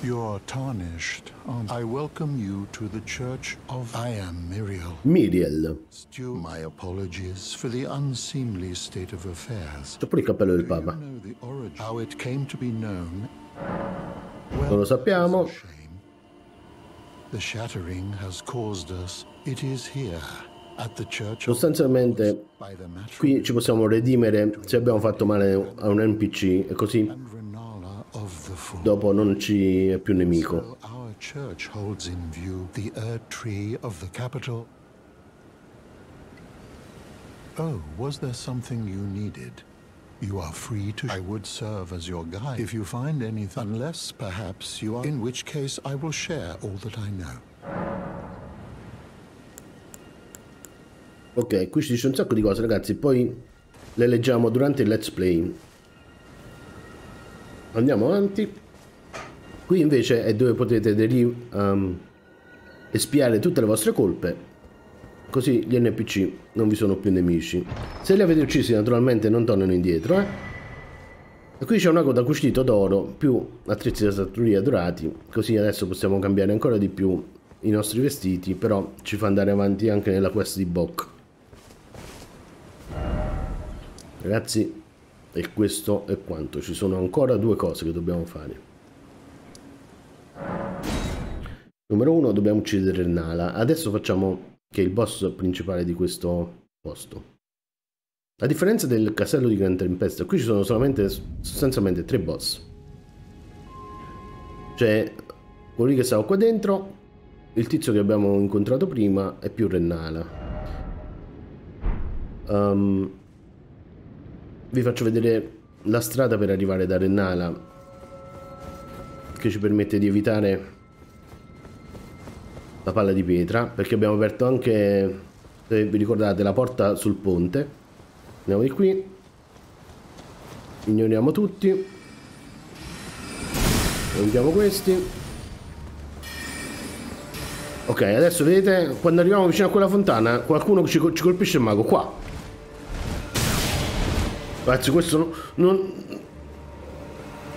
You're tarnished. I welcome you to the church of I am Miriel. Miriel. Stu, my apologies for the unseemly state of affairs. C'è pure il cappello del Papa. How it came to be known. Non lo sappiamo. The shattering has caused us. It is here. Sostanzialmente qui ci possiamo redimere se abbiamo fatto male a un NPC e così dopo non ci è più nemico. Oh, was there something you needed? You are free to. I would serve as your guide if you find anything, unless perhaps you are. In which case, I will share all that I know. Ok, qui ci dice un sacco di cose, ragazzi. Poi le leggiamo durante il let's play. Andiamo avanti. Qui invece è dove potete um, espiare tutte le vostre colpe. Così gli NPC non vi sono più nemici. Se li avete uccisi naturalmente non tornano indietro. Eh? E qui c'è un ago da cucito d'oro più attrezzi da sartoria dorati. Così adesso possiamo cambiare ancora di più i nostri vestiti. Però ci fa andare avanti anche nella quest di Bok. Ragazzi, e questo è quanto. Ci sono ancora due cose che dobbiamo fare. Numero uno, dobbiamo uccidere Nala. Adesso facciamo che è il boss principale di questo posto. A differenza del castello di Gran Tempesta, qui ci sono solamente sostanzialmente tre boss. C'è colui che stava qua dentro, il tizio che abbiamo incontrato prima e più Rennala. Um, vi faccio vedere la strada per arrivare da Rennala che ci permette di evitare la palla di pietra perché abbiamo aperto anche se vi ricordate la porta sul ponte. Andiamo di qui. Ignoriamo tutti. Rompiamo questi. Ok adesso vedete quando arriviamo vicino a quella fontana qualcuno ci, ci colpisce il mago qua. Ragazzi questo non,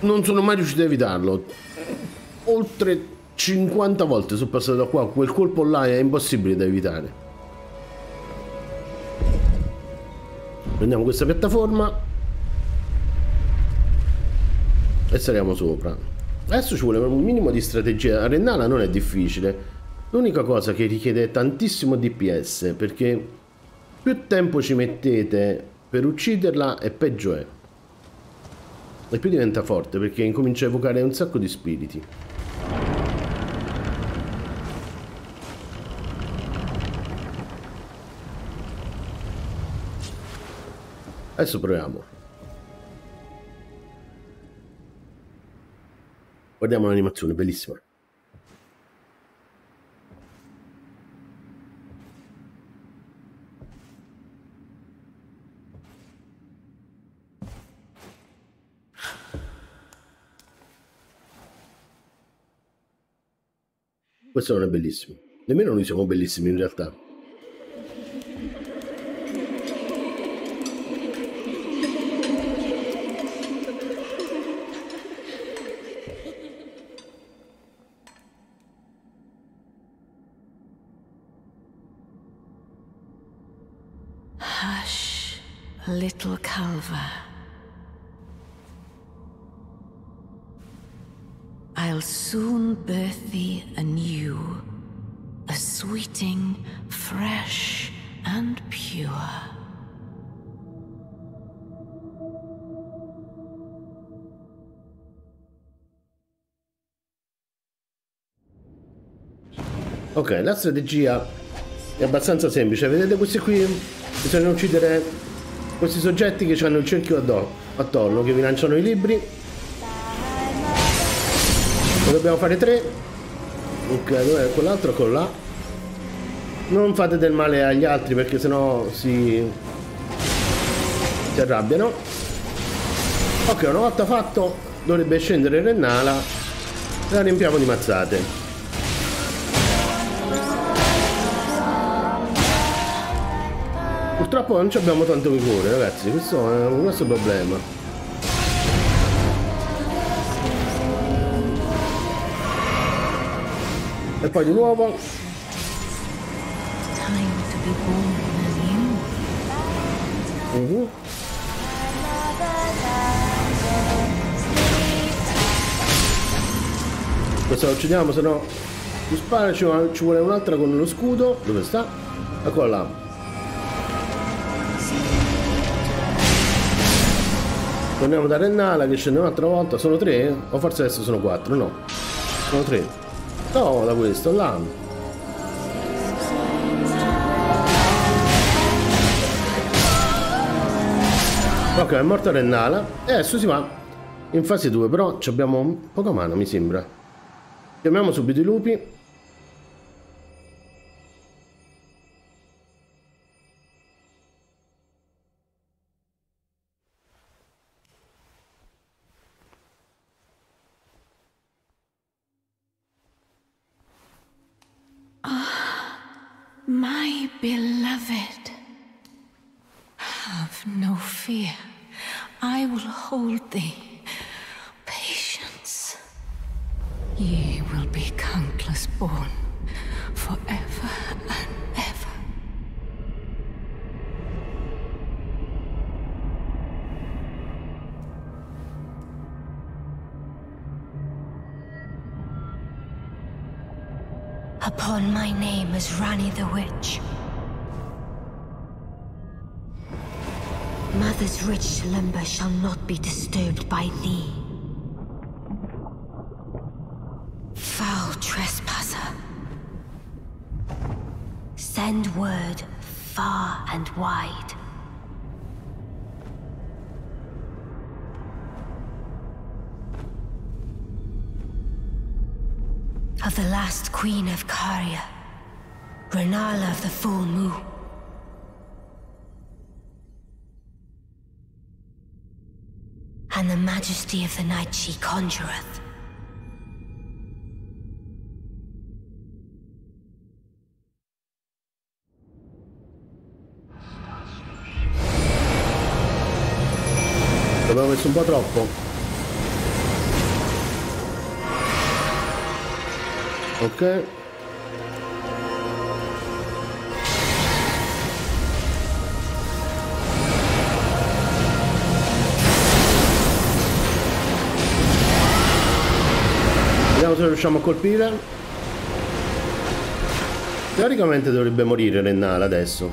non sono mai riuscito ad evitarlo. Oltre 50 volte sono passato da qua, quel colpo là è impossibile da evitare. Prendiamo questa piattaforma e saliamo sopra. Adesso ci vuole un minimo di strategia. A Rennala non è difficile. L'unica cosa che richiede tantissimo DPS perché più tempo ci mettete per ucciderla e peggio è. E più diventa forte perché incomincia a evocare un sacco di spiriti. Adesso proviamo. Guardiamo l'animazione, bellissima. Questo non è bellissimo. Nemmeno noi siamo bellissimi in realtà. Little Calva. I'll soon birth thee anew, a sweeting, fresh and pure. Ok, la strategia è abbastanza semplice. Vedete questi qui? Bisogna uccidere questi soggetti che hanno il cerchio attorno che vi lanciano i libri. Ne dobbiamo fare tre. Ok dov'è quell'altro? Con là. Non fate del male agli altri perché sennò si si arrabbiano. Ok, una volta fatto dovrebbe scendere Rennala. E la riempiamo di mazzate. Purtroppo non abbiamo tanto vigore, ragazzi, questo è un grosso problema. E poi di nuovo. Uh -huh. Questo lo uccidiamo, se no ci spara, ci vuole un'altra con lo scudo. Dove sta? Eccola là. Torniamo da Rennala che scende un'altra volta. Sono tre? O forse adesso sono quattro? No. Sono tre. No, da questo, là. Ok, è morta Rennala. E adesso si va in fase 2, però abbiamo poca mano, mi sembra. Chiamiamo subito i lupi. My beloved, have no fear. I will hold thee. Patience. Ye will be countless born shall not be disturbed by thee. Foul trespasser. Send word far and wide. Of the last queen of Caria, Renala of the full moon. Majesty of the night she conjureth. L'abbiamo messo un po' troppo. Ok. Vediamo se riusciamo a colpire. Teoricamente dovrebbe morire Rennala adesso.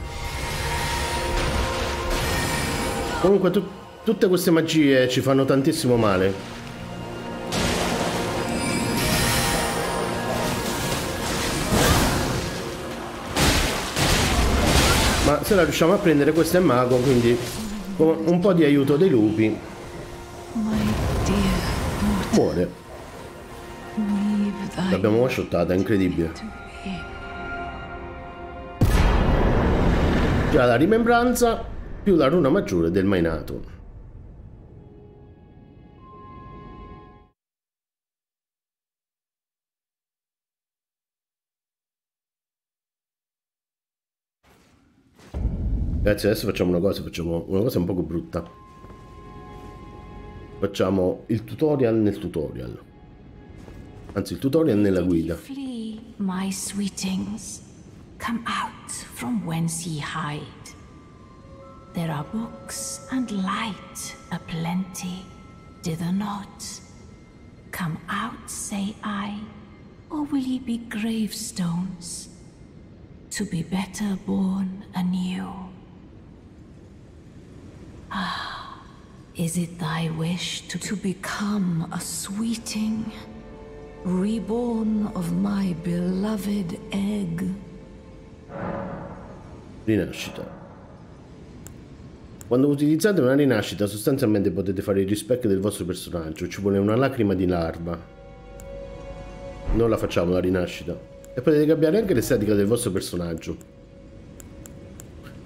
Comunque tu tutte queste magie ci fanno tantissimo male. Ma se la riusciamo a prendere questo è mago, quindi con un po' di aiuto dei lupi muore. L'abbiamo washottata, è incredibile. Già la rimembranza più la runa maggiore del mainato. Ragazzi adesso facciamo una cosa, facciamo una cosa un poco brutta. Facciamo il tutorial nel tutorial. Anzi, il tutorial nella guida. Flee, my sweetings. Come out from whence ye hide. There are books and light aplenty, dither not. Come out, say I, or will ye be gravestones, to be better born anew? Ah, is it thy wish to, to become a sweeting? Reborn of my beloved egg. Rinascita. Quando utilizzate una rinascita, sostanzialmente potete fare il rispecchio del vostro personaggio. Ci vuole una lacrima di larva. Non la facciamo la rinascita. E potete cambiare anche l'estetica del vostro personaggio.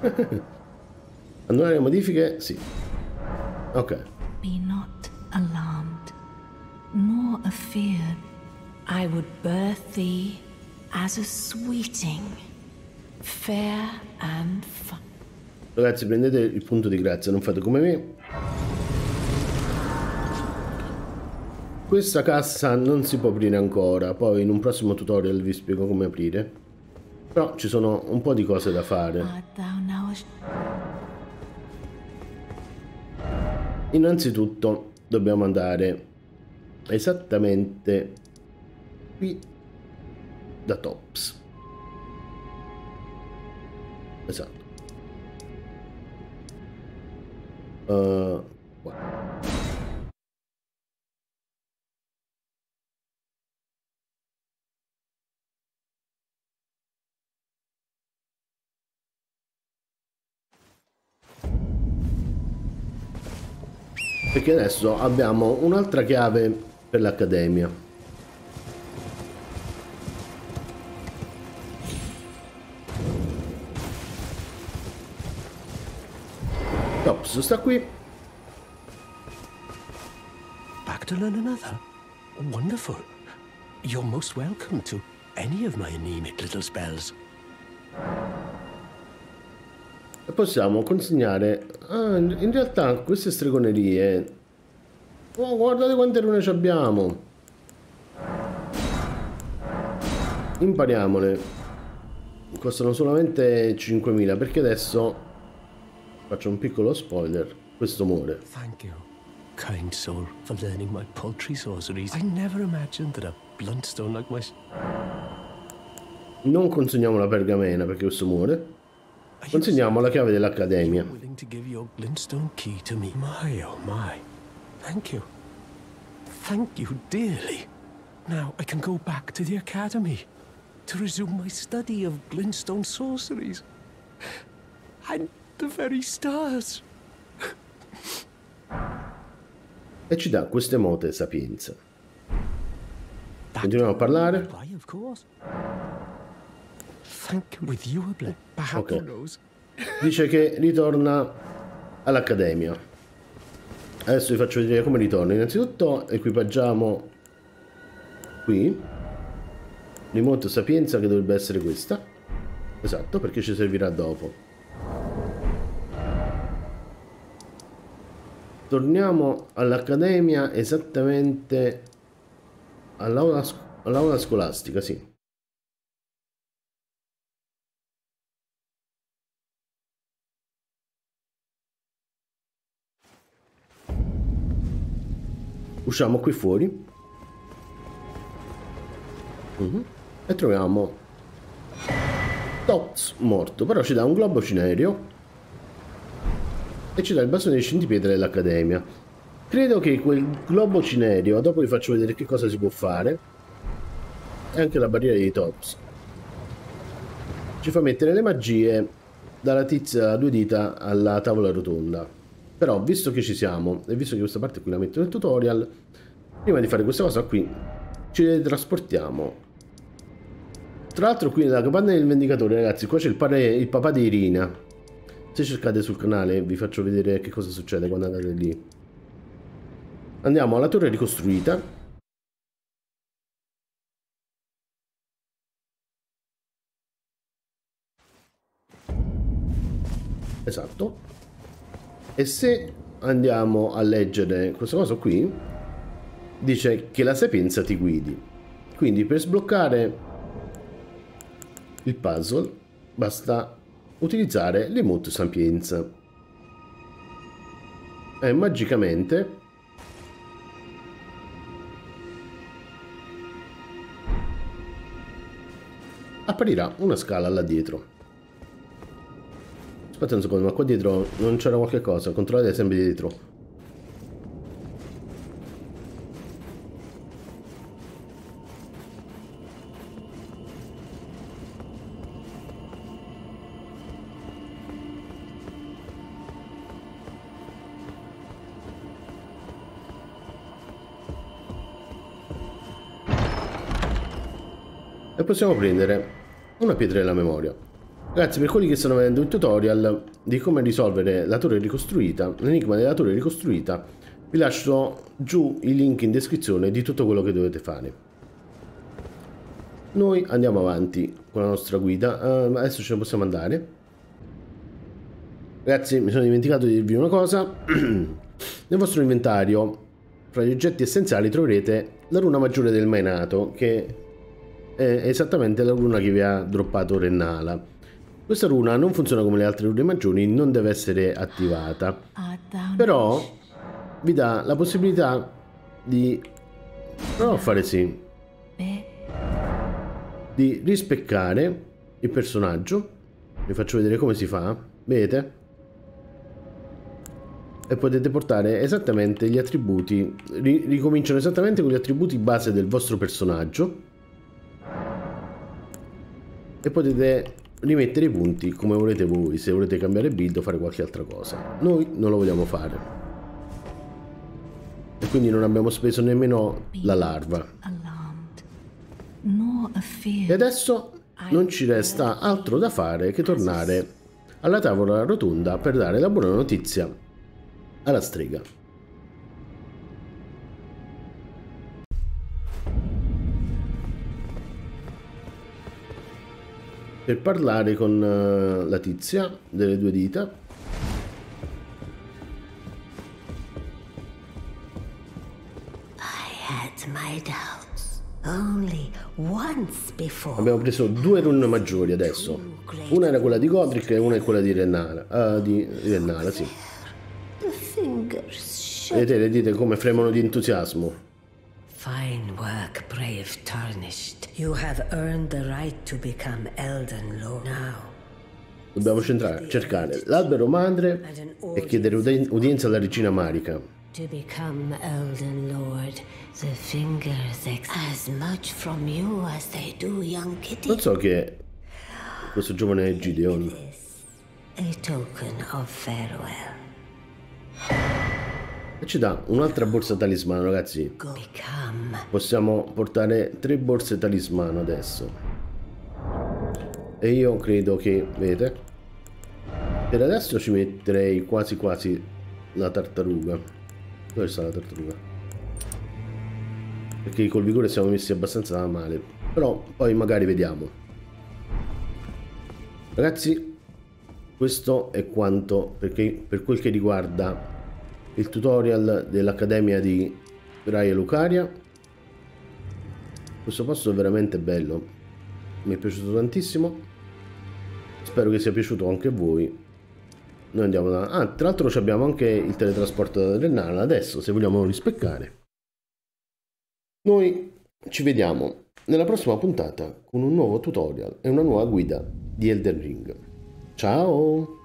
*laughs* Annullare le modifiche? Sì. Ok. Be not alarmed, nor afeard. I would birth thee as a sweeting, fair and fun. Ragazzi, prendete il punto di grazia, non fate come me. Questa cassa non si può aprire ancora, poi in un prossimo tutorial vi spiego come aprire. Però ci sono un po' di cose da fare. Innanzitutto dobbiamo andare esattamente qui da Tops. Esatto. Uh. Perché adesso abbiamo un'altra chiave per l'accademia. Tops sta qui. Back to learn another? Wonderful. You're most welcome to any of my anemic little spells. E possiamo consegnare... Ah, in in realtà queste stregonerie... Oh, guardate quante rune ci abbiamo! Impariamole. Costano solamente 5.000 perché adesso... Faccio un piccolo spoiler. Questo muore. Thank you, kind soul, for learning my paltry sorceries. I never imagined that a bluntstone like my... Non consegniamo la pergamena perché questo muore. Consegniamo la chiave dell'accademia. My, oh my. Thank you. Thank you dearly. Now I can go back to the academy to resume my study of glintstone sorceries. And the very stars. E ci dà queste mote sapienza. Continuiamo a parlare. Okay. Dice che ritorna all'accademia. Adesso vi faccio vedere come ritorna. Innanzitutto equipaggiamo qui l'imoto sapienza che dovrebbe essere questa. Esatto, perché ci servirà dopo. Torniamo all'accademia esattamente all'aula, all'aula scolastica, sì. Usciamo qui fuori. Mhm. E troviamo Tox morto, però ci dà un globo cinerio e ci dà il bastone di scintipietra dell'Accademia. Credo che quel globo cinerio, dopo vi faccio vedere che cosa si può fare, e anche la barriera di Tops, ci fa mettere le magie dalla tizia a due dita alla tavola rotonda. Però, visto che ci siamo, e visto che questa parte qui la metto nel tutorial, prima di fare questa cosa qui, ci trasportiamo. Tra l'altro qui nella capanna del Vendicatore, ragazzi, qua c'è il, il papà di Irina. Se cercate sul canale vi faccio vedere che cosa succede quando andate lì. Andiamo alla torre ricostruita. Esatto. E se andiamo a leggere questa cosa qui, dice che la sapienza ti guidi. Quindi per sbloccare il puzzle basta utilizzare l'emote sapienza. E magicamente apparirà una scala là dietro. Aspetta un secondo, ma qua dietro non c'era qualche cosa? Controllate sempre dietro. E possiamo prendere una pietra della memoria. Ragazzi, per quelli che stanno vedendo il tutorial di come risolvere la torre ricostruita, l'enigma della torre ricostruita, vi lascio giù i link in descrizione di tutto quello che dovete fare. Noi andiamo avanti con la nostra guida, uh, adesso ce ne possiamo andare. Ragazzi, mi sono dimenticato di dirvi una cosa. *clears throat* Nel vostro inventario, fra gli oggetti essenziali, troverete la runa maggiore del Mainato, che è esattamente la runa che vi ha droppato Rennala. Questa runa non funziona come le altre rune maggiori, non deve essere attivata. Però vi dà la possibilità di... Provo a fare sì. Di rispeccare il personaggio. Vi faccio vedere come si fa. Vedete? e potete portare esattamente gli attributi, ricominciano esattamente con gli attributi base del vostro personaggio e potete rimettere i punti come volete voi, se volete cambiare build o fare qualche altra cosa. Noi non lo vogliamo fare. E quindi non abbiamo speso nemmeno la larva. E adesso non ci resta altro da fare che tornare alla tavola rotonda per dare la buona notizia alla strega. Per parlare con uh, la tizia delle due dita. Abbiamo preso due run maggiori adesso. Una era quella di Godric e una è quella di Rennala. Uh, di Rennala, sì. Vedete le dite come fremono di entusiasmo. Fine work, brave tarnished. You have earned the right to become Elden Lord. Now. Dobbiamo centrare, cercare l'albero madre e chiedere udienza alla regina Marica. To become Elden Lord, the fingers as much from you as they do young kitty. Non so che questo giovane Gideon. A token of farewell. E ci dà un'altra borsa talismano, ragazzi. Possiamo portare tre borse talismano adesso. E io credo che, vedete, per adesso ci metterei quasi quasi la tartaruga. Dove sta la tartaruga? Perché col vigore siamo messi abbastanza male. Però poi magari vediamo. Ragazzi, questo è quanto perché per quel che riguarda il tutorial dell'Accademia di Raya Lucaria. Questo posto è veramente bello, mi è piaciuto tantissimo, spero che sia piaciuto anche a voi. Noi andiamo da... Ah, tra l'altro abbiamo anche il teletrasporto da Rennala adesso, se vogliamo rispeccare. Noi ci vediamo nella prossima puntata con un nuovo tutorial e una nuova guida di Elden Ring. Ciao!